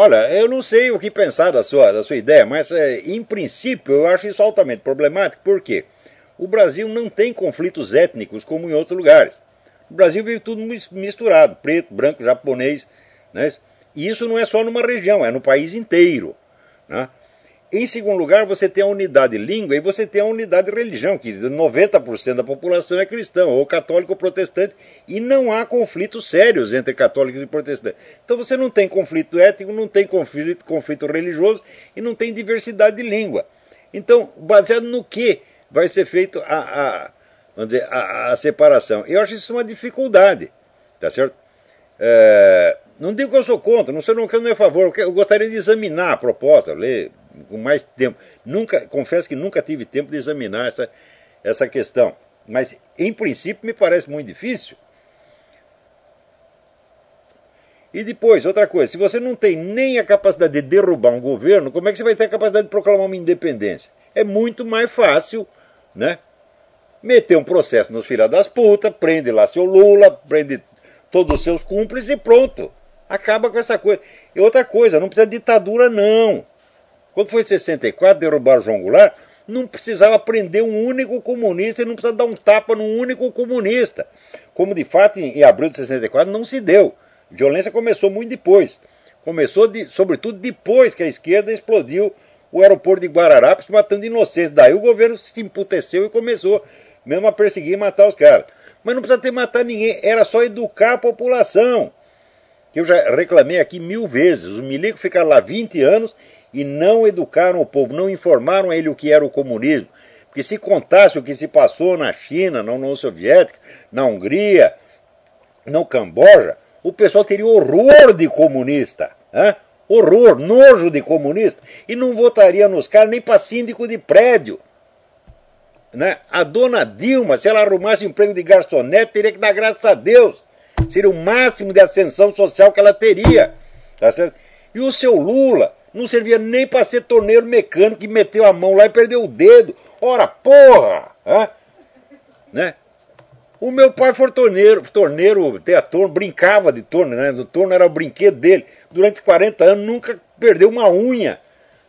olha, eu não sei o que pensar da sua, da sua ideia, mas é, em princípio eu acho isso altamente problemático. Por quê? O Brasil não tem conflitos étnicos como em outros lugares. O Brasil vive tudo misturado, preto, branco, japonês. Né? E isso não é só numa região, é no país inteiro. Né? Em segundo lugar, você tem a unidade de língua e você tem a unidade de religião, que 90% da população é cristã, ou católico ou protestante, e não há conflitos sérios entre católicos e protestantes. Então você não tem conflito étnico, não tem conflito, conflito religioso e não tem diversidade de língua. Então, baseado no que vai ser feito a, a vamos dizer, a, a, separação? Eu acho isso uma dificuldade, tá certo? É, não digo que eu sou contra, não sou não, não é a favor, eu gostaria de examinar a proposta, ler com mais tempo. Nunca, confesso que nunca tive tempo de examinar essa, essa questão. Mas, em princípio, me parece muito difícil. E depois, outra coisa, se você não tem nem a capacidade de derrubar um governo, como é que você vai ter a capacidade de proclamar uma independência? É muito mais fácil, né? Meter um processo nos filhos das putas, prende lá seu Lula, prende todos os seus cúmplices e pronto. Acaba com essa coisa. E outra coisa, não precisa de ditadura, não. Quando foi em 64 derrubar o João Goulart, não precisava prender um único comunista e não precisava dar um tapa num único comunista. Como de fato em, em abril de 64 não se deu. A violência começou muito depois. Começou, de, sobretudo, depois que a esquerda explodiu o aeroporto de Guararapes, matando inocentes. Daí o governo se emputeceu e começou mesmo a perseguir e matar os caras. Mas não precisa ter matar ninguém, era só educar a população. que eu já reclamei aqui mil vezes. Os milicos ficaram lá 20 anos e não educaram o povo, não informaram a ele o que era o comunismo. Porque se contasse o que se passou na China, na União Soviética, na Hungria, no Camboja, o pessoal teria horror de comunista. Hein? Horror, nojo de comunista. E não votaria nos caras nem para síndico de prédio. Né? A dona Dilma, se ela arrumasse emprego de garçonete, teria que dar graças a Deus. Seria o máximo de ascensão social que ela teria. Tá? E o seu Lula não servia nem para ser torneiro mecânico que meteu a mão lá e perdeu o dedo. Ora, porra! Hein? Né? O meu pai foi torneiro, torneiro, teatro, brincava de torno, né? O torno era o brinquedo dele. Durante 40 anos nunca perdeu uma unha.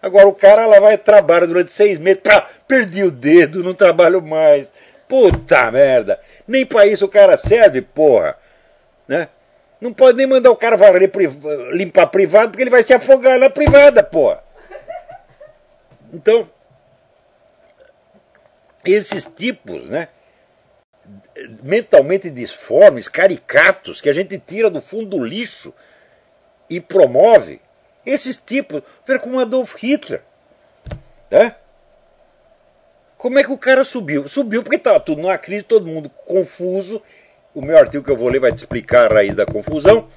Agora o cara lá vai trabalhar durante seis meses, pá, perdi o dedo, não trabalho mais. Puta merda. Nem para isso o cara serve, porra. Né? Não pode nem mandar o cara varrer, limpar privado, porque ele vai se afogar na privada, porra. Então, esses tipos, né? mentalmente disformes, caricatos, que a gente tira do fundo do lixo e promove. Esses tipos, ver como Adolf Hitler. Né? Como é que o cara subiu? Subiu porque estava tudo numa crise, todo mundo confuso. O meu artigo que eu vou ler vai te explicar a raiz da confusão.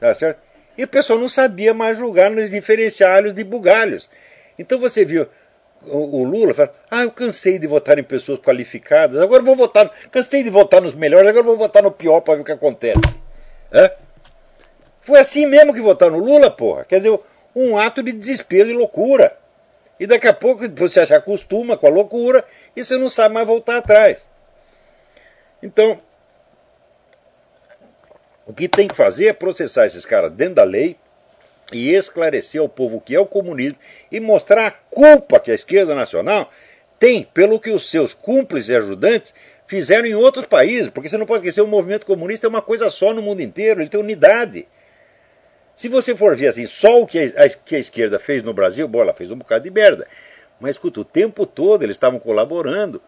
Tá certo? E o pessoal não sabia mais julgar nos diferenciais de bugalhos. Então você viu, o, Lula fala, ah, eu cansei de votar em pessoas qualificadas, agora vou votar, cansei de votar nos melhores, agora vou votar no pior para ver o que acontece. Foi assim mesmo que votaram no Lula, porra. Quer dizer, um ato de desespero e loucura. E daqui a pouco você se acostuma com a loucura e você não sabe mais voltar atrás. Então, o que tem que fazer é processar esses caras dentro da lei, e esclarecer ao povo o que é o comunismo e mostrar a culpa que a esquerda nacional tem pelo que os seus cúmplices e ajudantes fizeram em outros países, porque você não pode esquecer, o movimento comunista é uma coisa só no mundo inteiro, ele tem unidade. Se você for ver assim, só o que a, que a esquerda fez no Brasil, bom, ela fez um bocado de merda. Mas escuta, o tempo todo eles estavam colaborando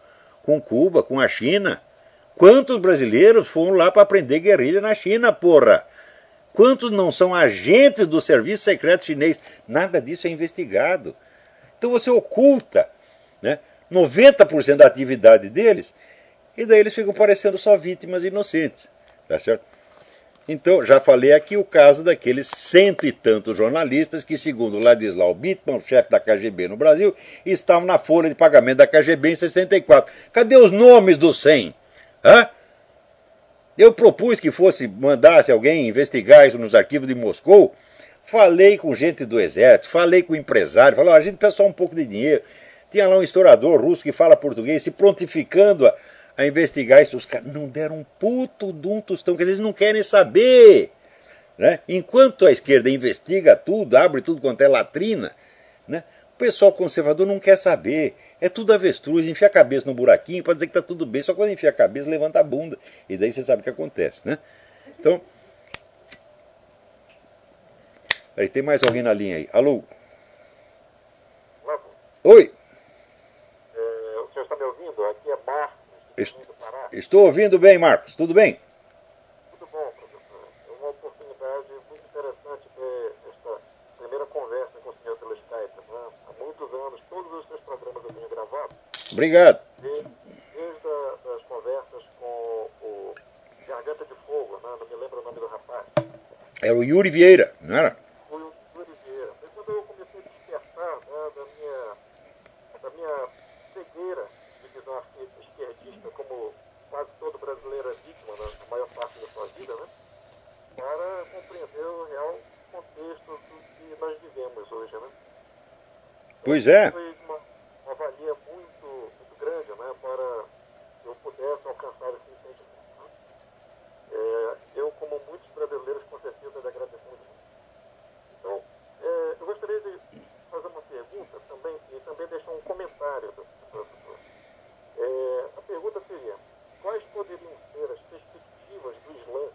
com Cuba, com a China. Quantos brasileiros foram lá para aprender guerrilha na China, porra? Quantos não são agentes do serviço secreto chinês? Nada disso é investigado. Então você oculta né, 90% da atividade deles e daí eles ficam parecendo só vítimas inocentes. Tá certo? Então, já falei aqui o caso daqueles cento e tantos jornalistas que, segundo Ladislau Bittmann, chefe da KGB no Brasil, estavam na folha de pagamento da KGB em 64. Cadê os nomes dos 100? Hã? Eu propus que fosse, mandasse alguém investigar isso nos arquivos de Moscou. Falei com gente do exército, falei com empresário, falei, a gente precisa só um pouco de dinheiro. Tinha lá um historiador russo que fala português, se prontificando a, a investigar isso. Os caras não deram um puto de um tostão, que eles não querem saber. Né? Enquanto a esquerda investiga tudo, abre tudo quanto é latrina, né? o pessoal conservador não quer saber. É tudo avestruz, enfia a cabeça no buraquinho para dizer que está tudo bem. Só quando enfia a cabeça, levanta a bunda. E daí você sabe o que acontece, né? Então. Aí, tem mais alguém na linha aí. Alô? Marcos, Oi. é, o senhor está me ouvindo? Aqui é Marcos, Est-. Estou ouvindo bem, Marcos. Tudo bem? Tudo bom, professor? É uma oportunidade muito interessante ter esta primeira conversa com o senhor pelo Skype. Né? Há muitos anos, todos os seus programas eu tenho gravado, Obrigado. desde, desde a- as conversas com o Garganta de Fogo, né? não me lembro o nome do rapaz, É o Yuri Vieira, não era? foi o Yuri Vieira. Foi quando eu comecei a despertar né, da, minha, da minha cegueira de visão esquerdista, como quase todo brasileiro é vítima na, na maior parte da sua vida, né? para compreender o real contexto do que nós vivemos hoje. Né? Pois é. Foi uma, uma valia muito, muito grande né, para eu pudesse alcançar esse entendimento. É, eu, como muitos brasileiros, com certeza agradeço muito. Então, é, eu gostaria de fazer uma pergunta também e também deixar um comentário do professor. É, a pergunta seria, quais poderiam ser as perspectivas do Islã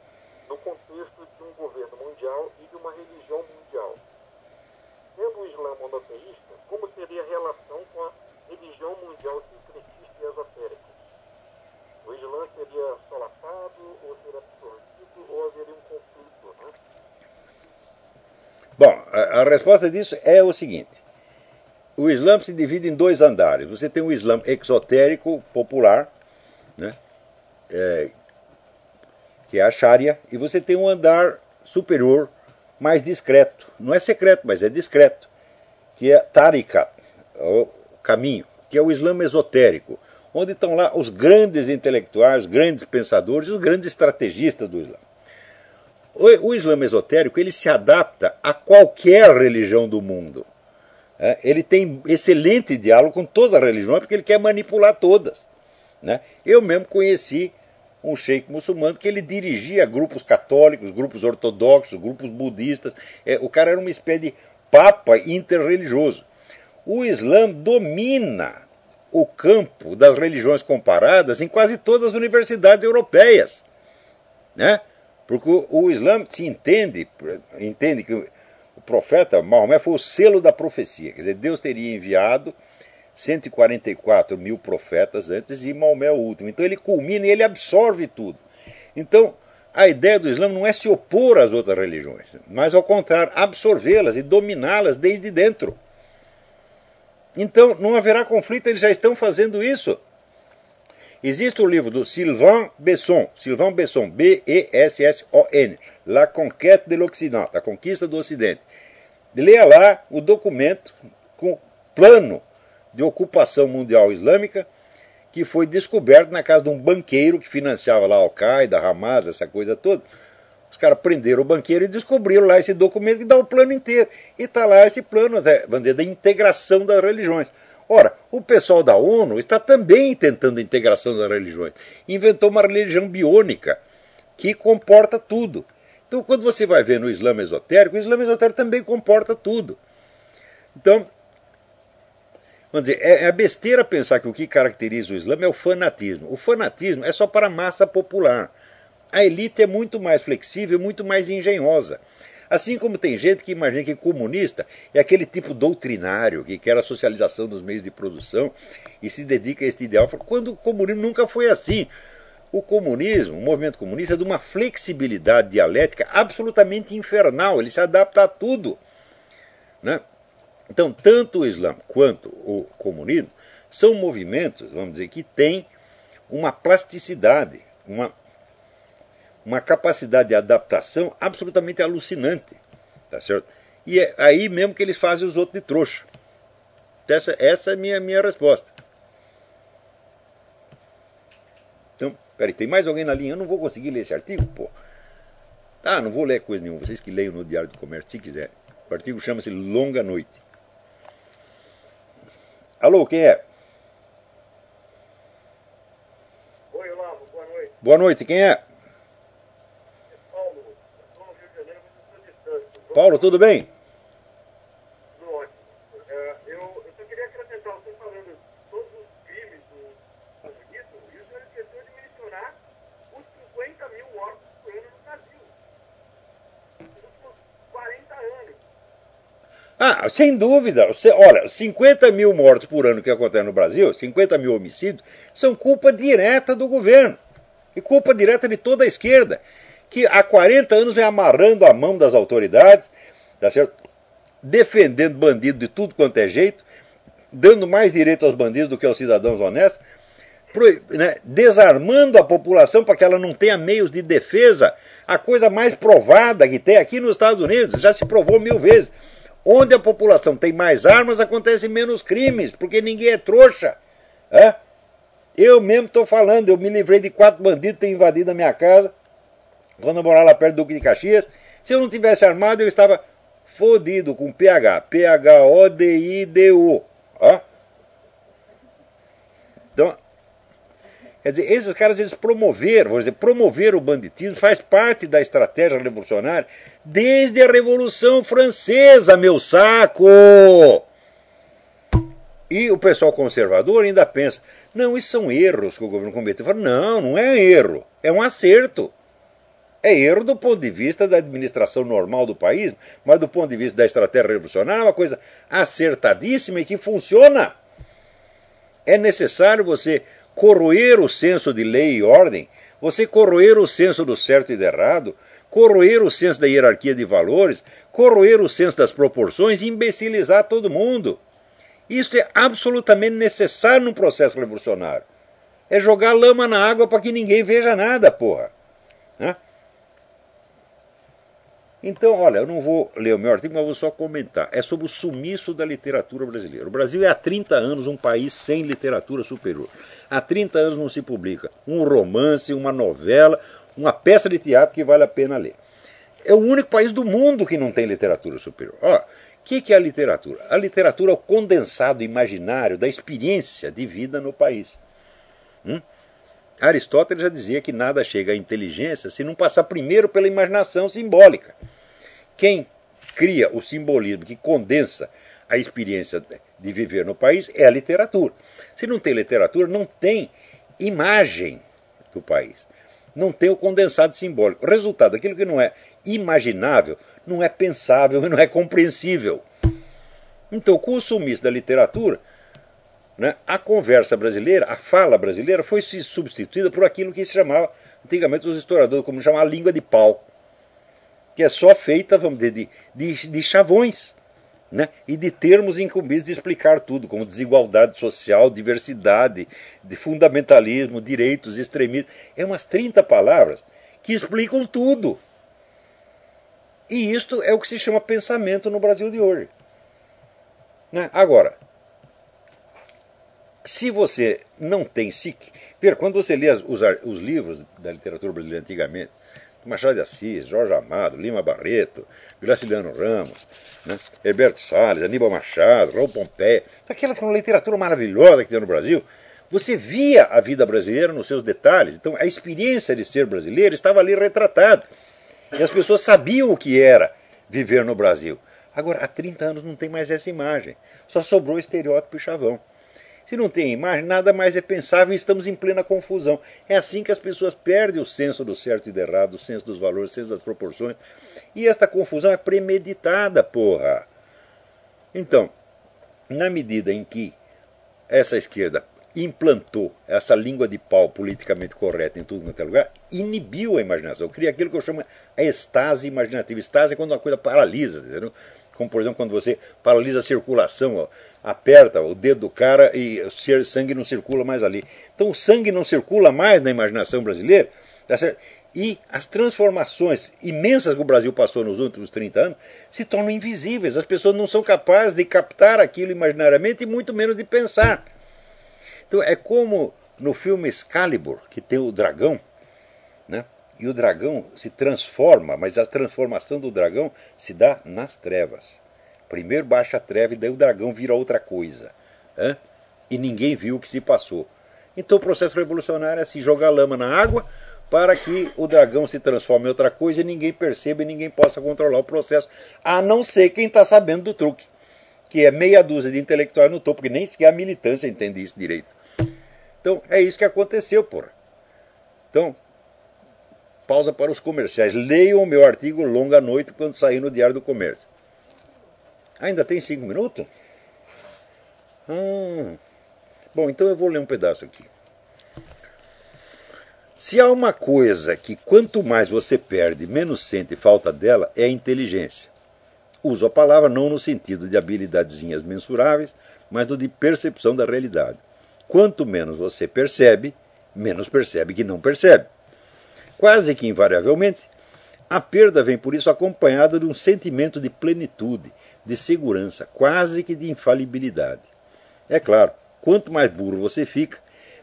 no contexto de um governo mundial e de uma religião mundial? Sendo o Islã monoteísta, como seria a relação com a religião mundial sincretista e esotérica? O Islã seria solapado ou seria absorvido ou haveria um conflito, né? Bom, a, resposta disso é o seguinte: o Islã se divide em dois andares. Você tem o Islã exotérico popular, né, é, que é a Sharia, e você tem um andar superior, mais discreto. Não é secreto, mas é discreto, que é Tariqat, o caminho, que é o Islã esotérico, onde estão lá os grandes intelectuais, os grandes pensadores, os grandes estrategistas do Islã. O, o Islã esotérico ele se adapta a qualquer religião do mundo. É, ele tem excelente diálogo com todas as religiões porque ele quer manipular todas. Né? Eu mesmo conheci um sheik muçulmano que ele dirigia grupos católicos, grupos ortodoxos, grupos budistas. É, o cara era uma espécie de papa interreligioso. O Islã domina o campo das religiões comparadas em quase todas as universidades europeias. Né? Porque o, Islã se entende, entende que o profeta Maomé foi o selo da profecia. Quer dizer, Deus teria enviado 144 mil profetas antes e Maomé o último. Então ele culmina e ele absorve tudo. Então a ideia do Islã não é se opor às outras religiões, mas ao contrário, absorvê-las e dominá-las desde dentro. Então não haverá conflito, eles já estão fazendo isso. Existe o livro do Sylvain Besson, Sylvain Besson, B-E-S-S-O-N, La Conquête de l'Occident, a conquista do Ocidente. Leia lá o documento com plano de ocupação mundial islâmica que foi descoberto na casa de um banqueiro que financiava lá Al-Qaeda, Hamas, essa coisa toda. Os caras prenderam o banqueiro e descobriram lá esse documento que dá o plano inteiro. E está lá esse plano, vamos dizer, da integração das religiões. Ora, o pessoal da ONU está também tentando a integração das religiões. Inventou uma religião biônica que comporta tudo. Então, quando você vai ver no Islã esotérico, o Islã esotérico também comporta tudo. Então, Vamos dizer, é, é besteira pensar que o que caracteriza o Islã é o fanatismo. O fanatismo é só para a massa popular. A elite é muito mais flexível, muito mais engenhosa. Assim como tem gente que imagina que comunista é aquele tipo doutrinário que quer a socialização dos meios de produção e se dedica a este ideal, quando o comunismo nunca foi assim. O comunismo, o movimento comunista, é de uma flexibilidade dialética absolutamente infernal, ele se adapta a tudo. Né? Então, tanto o Islã quanto o comunismo são movimentos, vamos dizer, que têm uma plasticidade, uma, uma capacidade de adaptação absolutamente alucinante. Tá certo? E é aí mesmo que eles fazem os outros de trouxa. Essa, essa é a minha, minha resposta. Então, peraí, tem mais alguém na linha? Eu não vou conseguir ler esse artigo, pô. Ah, não vou ler coisa nenhuma. Vocês que leiam no Diário do Comércio, se quiserem. O artigo chama-se Longa Noite. Alô, quem é? Oi, Olavo, boa noite. Boa noite, quem é? É Paulo, estou no Rio de Janeiro, mas estou distante. Paulo, tudo bem? Tudo ótimo. Eu, eu só queria acrescentar, você falando de todos os crimes do comunismo, o senhor esqueceu de mencionar os 50 mil mortos por ano no Brasil. Nos últimos 40 anos. Ah, sem dúvida. Olha, 50 mil mortos por ano que acontece no Brasil, 50 mil homicídios, são culpa direta do governo. E culpa direta de toda a esquerda, que há 40 anos vem amarrando a mão das autoridades, tá certo? defendendo bandido de tudo quanto é jeito, dando mais direito aos bandidos do que aos cidadãos honestos, né, desarmando a população para que ela não tenha meios de defesa. A coisa mais provada que tem aqui nos Estados Unidos, já se provou mil vezes. Onde a população tem mais armas, acontecem menos crimes, porque ninguém é trouxa. Eu mesmo estou falando, eu me livrei de quatro bandidos ter invadido a minha casa, quando eu morava lá perto do Duque de Caxias. Se eu não tivesse armado, eu estava fodido com PH. P-H-O-D-I-D-O. Então, quer dizer, esses caras eles promoveram, vou dizer, promover o banditismo faz parte da estratégia revolucionária desde a Revolução Francesa, meu saco! E o pessoal conservador ainda pensa, não, isso são erros que o governo cometeu. Falo, não, não é erro, é um acerto. É erro do ponto de vista da administração normal do país, mas do ponto de vista da estratégia revolucionária é uma coisa acertadíssima e que funciona. É necessário você corroer o senso de lei e ordem, você corroer o senso do certo e do errado, corroer o senso da hierarquia de valores, corroer o senso das proporções e imbecilizar todo mundo. Isso é absolutamente necessário num processo revolucionário. É jogar lama na água para que ninguém veja nada, porra. Né? Então, olha, eu não vou ler o meu artigo, mas vou só comentar. É sobre o sumiço da literatura brasileira. O Brasil é há 30 anos um país sem literatura superior. Há 30 anos não se publica um romance, uma novela, uma peça de teatro que vale a pena ler. É o único país do mundo que não tem literatura superior. O que, que é a literatura? A literatura é o condensado imaginário da experiência de vida no país. Hum? Aristóteles já dizia que nada chega à inteligência se não passar primeiro pela imaginação simbólica. Quem cria o simbolismo que condensa a experiência de viver no país é a literatura. Se não tem literatura, não tem imagem do país. Não tem o condensado simbólico. O resultado, aquilo que não é imaginável, não é pensável e não é compreensível. Então, o sumiço da literatura, né, a conversa brasileira, a fala brasileira, foi se substituída por aquilo que se chamava, antigamente os historiadores, como chamar a língua de pau, que é só feita, vamos dizer, de, de, de chavões. Né? e de termos incumbidos de explicar tudo, como desigualdade social, diversidade, de fundamentalismo, direitos, extremismo. É umas 30 palavras que explicam tudo. E isto é o que se chama pensamento no Brasil de hoje. Né? Agora, se você não tem SIC, ver, quando você lê os, os, livros da literatura brasileira antigamente, Machado de Assis, Jorge Amado, Lima Barreto, Graciliano Ramos, né, Herberto Salles, Aníbal Machado, Raul Pompeia, aquela que é uma literatura maravilhosa que tem no Brasil, você via a vida brasileira nos seus detalhes. Então a experiência de ser brasileiro estava ali retratada. E as pessoas sabiam o que era viver no Brasil. Agora, há 30 anos não tem mais essa imagem. Só sobrou o estereótipo e chavão. Se não tem imagem, nada mais é pensável e estamos em plena confusão. É assim que as pessoas perdem o senso do certo e do errado, o senso dos valores, o senso das proporções. E esta confusão é premeditada, porra. Então, na medida em que essa esquerda implantou essa língua de pau politicamente correta em tudo quanto é lugar, inibiu a imaginação. Cria aquilo que eu chamo a estase imaginativa. Estase é quando uma coisa paralisa, entendeu? como por exemplo quando você paralisa a circulação, ó, aperta o dedo do cara e o sangue não circula mais ali. Então o sangue não circula mais na imaginação brasileira, tá e as transformações imensas que o Brasil passou nos últimos 30 anos se tornam invisíveis. As pessoas não são capazes de captar aquilo imaginariamente e muito menos de pensar. Então é como no filme Excalibur, que tem o dragão, né? e o dragão se transforma, mas a transformação do dragão se dá nas trevas. Primeiro baixa a treva e daí o dragão vira outra coisa. Hein? E ninguém viu o que se passou. Então o processo revolucionário é assim, jogar lama na água para que o dragão se transforme em outra coisa e ninguém perceba e ninguém possa controlar o processo, a não ser quem está sabendo do truque, que é meia dúzia de intelectuais no topo, que nem sequer a militância entende isso direito. Então é isso que aconteceu, porra. Então, pausa para os comerciais. Leiam o meu artigo Longa Noite quando sair no Diário do Comércio. Ainda tem cinco minutos? Hum. Bom, então eu vou ler um pedaço aqui. Se há uma coisa que quanto mais você perde, menos sente falta dela, é a inteligência. Uso a palavra não no sentido de habilidadezinhas mensuráveis, mas no de percepção da realidade. Quanto menos você percebe, menos percebe que não percebe. Quase que invariavelmente, a perda vem por isso acompanhada de um sentimento de plenitude, de segurança, quase que de infalibilidade. É claro, quanto mais burro você fica,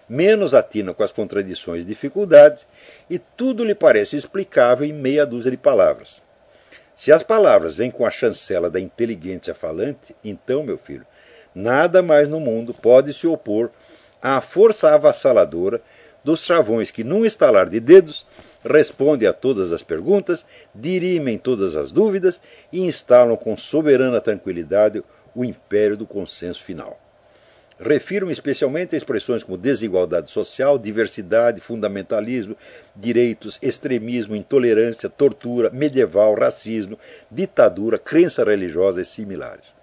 menos atina com as contradições e dificuldades, e tudo lhe parece explicável em meia dúzia de palavras. Se as palavras vêm com a chancela da inteligência falante, então, meu filho, nada mais no mundo pode se opor à força avassaladora dos chavões que, num estalar de dedos, responde a todas as perguntas, dirimem todas as dúvidas e instalam com soberana tranquilidade o império do consenso final. Refiro-me especialmente a expressões como desigualdade social, diversidade, fundamentalismo, direitos, extremismo, intolerância, tortura, medieval, racismo, ditadura, crença religiosa e similares.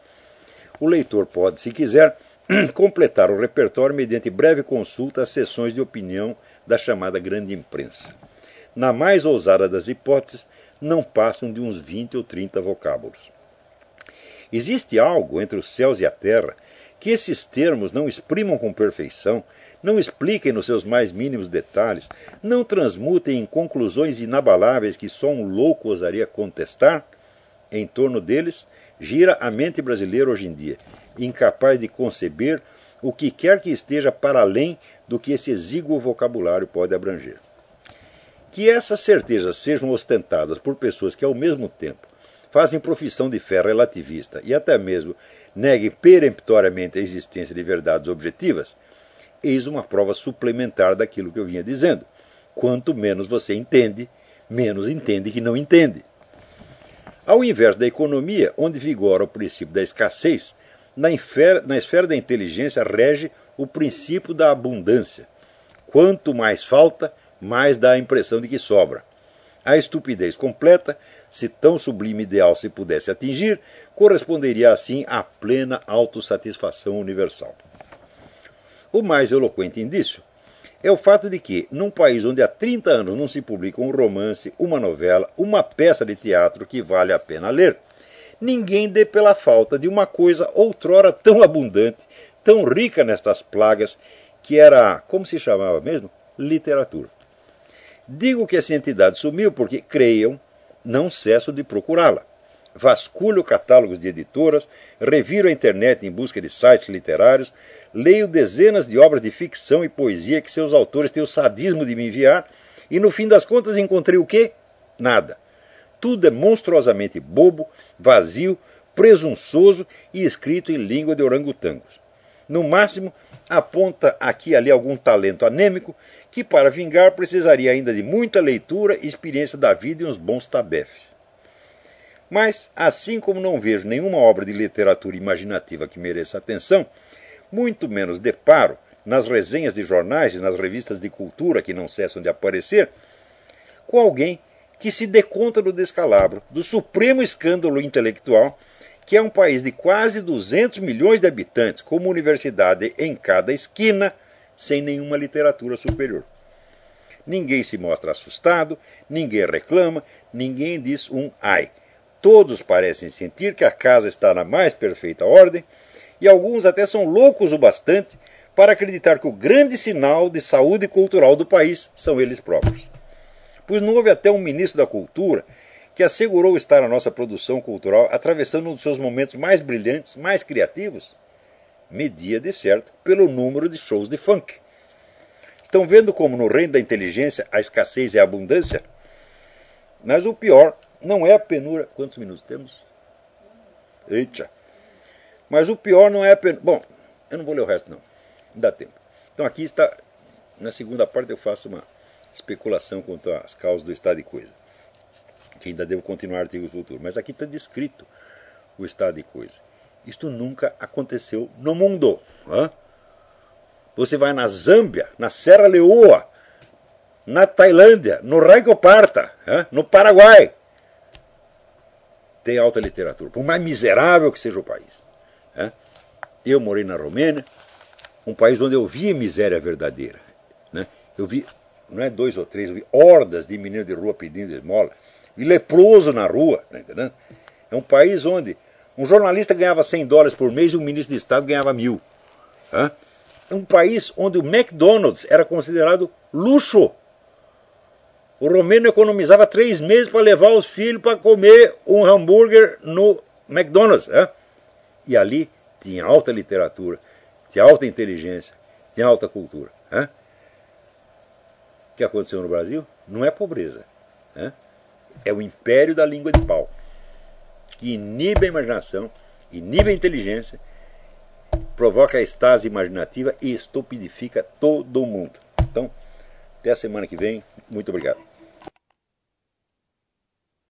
O leitor pode, se quiser, completar o repertório mediante breve consulta às sessões de opinião da chamada grande imprensa. Na mais ousada das hipóteses, não passam de uns 20 ou 30 vocábulos. Existe algo entre os céus e a terra que esses termos não exprimam com perfeição, não expliquem nos seus mais mínimos detalhes, não transmutem em conclusões inabaláveis que só um louco ousaria contestar? Em torno deles gira a mente brasileira hoje em dia, incapaz de conceber o que quer que esteja para além do que esse exíguo vocabulário pode abranger. Que essas certezas sejam ostentadas por pessoas que, ao mesmo tempo, fazem profissão de fé relativista e até mesmo neguem peremptoriamente a existência de verdades objetivas, eis uma prova suplementar daquilo que eu vinha dizendo. Quanto menos você entende, menos entende que não entende. Ao inverso da economia, onde vigora o princípio da escassez, na, na esfera da inteligência rege o princípio da abundância. Quanto mais falta, mais dá a impressão de que sobra. A estupidez completa, se tão sublime ideal se pudesse atingir, corresponderia assim à plena autossatisfação universal. O mais eloquente indício é o fato de que, num país onde há 30 anos não se publica um romance, uma novela, uma peça de teatro que vale a pena ler, ninguém dê pela falta de uma coisa outrora tão abundante, tão rica nestas plagas, que era, como se chamava mesmo? Literatura. Digo que essa entidade sumiu porque, creiam, não cesso de procurá-la. Vasculho catálogos de editoras, reviro a internet em busca de sites literários, leio dezenas de obras de ficção e poesia que seus autores têm o sadismo de me enviar, e no fim das contas encontrei o quê? Nada. Tudo é monstruosamente bobo, vazio, presunçoso e escrito em língua de orangotangos. No máximo, aponta aqui e ali algum talento anêmico que para vingar precisaria ainda de muita leitura, experiência da vida e uns bons tabefes. Mas, assim como não vejo nenhuma obra de literatura imaginativa que mereça atenção, muito menos deparo nas resenhas de jornais e nas revistas de cultura que não cessam de aparecer, com alguém que se dê conta do descalabro, do supremo escândalo intelectual, que é um país de quase 200 milhões de habitantes, com uma universidade em cada esquina, sem nenhuma literatura superior. Ninguém se mostra assustado, ninguém reclama, ninguém diz um ai. Todos parecem sentir que a casa está na mais perfeita ordem, e alguns até são loucos o bastante para acreditar que o grande sinal de saúde cultural do país são eles próprios. Pois não houve até um ministro da Cultura que assegurou estar a nossa produção cultural atravessando um dos seus momentos mais brilhantes, mais criativos? Media, de certo, pelo número de shows de funk. Estão vendo como no reino da inteligência a escassez é a abundância? Mas o pior não é a penura. Quantos minutos temos? Eita! Mas o pior não é a penura. Bom, eu não vou ler o resto, não. Não dá tempo. Então aqui está. Na segunda parte eu faço uma especulação quanto às causas do estado de coisa. Que ainda devo continuar artigos futuros. Mas aqui está descrito o estado de coisa. Isto nunca aconteceu no mundo. Hã? Você vai na Zâmbia, na Serra Leoa, na Tailândia, no Raigoparta, no Paraguai. Tem alta literatura, por mais miserável que seja o país. Eu morei na Romênia, um país onde eu vi miséria verdadeira. Né? Eu vi, não é dois ou três, eu vi hordas de meninos de rua pedindo esmola. Vi leproso na rua. Tá entendendo? É um país onde um jornalista ganhava 100 dólares por mês e um ministro de Estado ganhava mil. Né? um país onde o McDonald's era considerado luxo. O romeno economizava três meses para levar os filhos para comer um hambúrguer no McDonald's. É? E ali tinha alta literatura, tinha alta inteligência, tinha alta cultura. É? O que aconteceu no Brasil? Não é pobreza. É? É o império da língua de pau, que inibe a imaginação, inibe a inteligência provoca a estase imaginativa e estupidifica todo mundo. Então, até a semana que vem. Muito obrigado.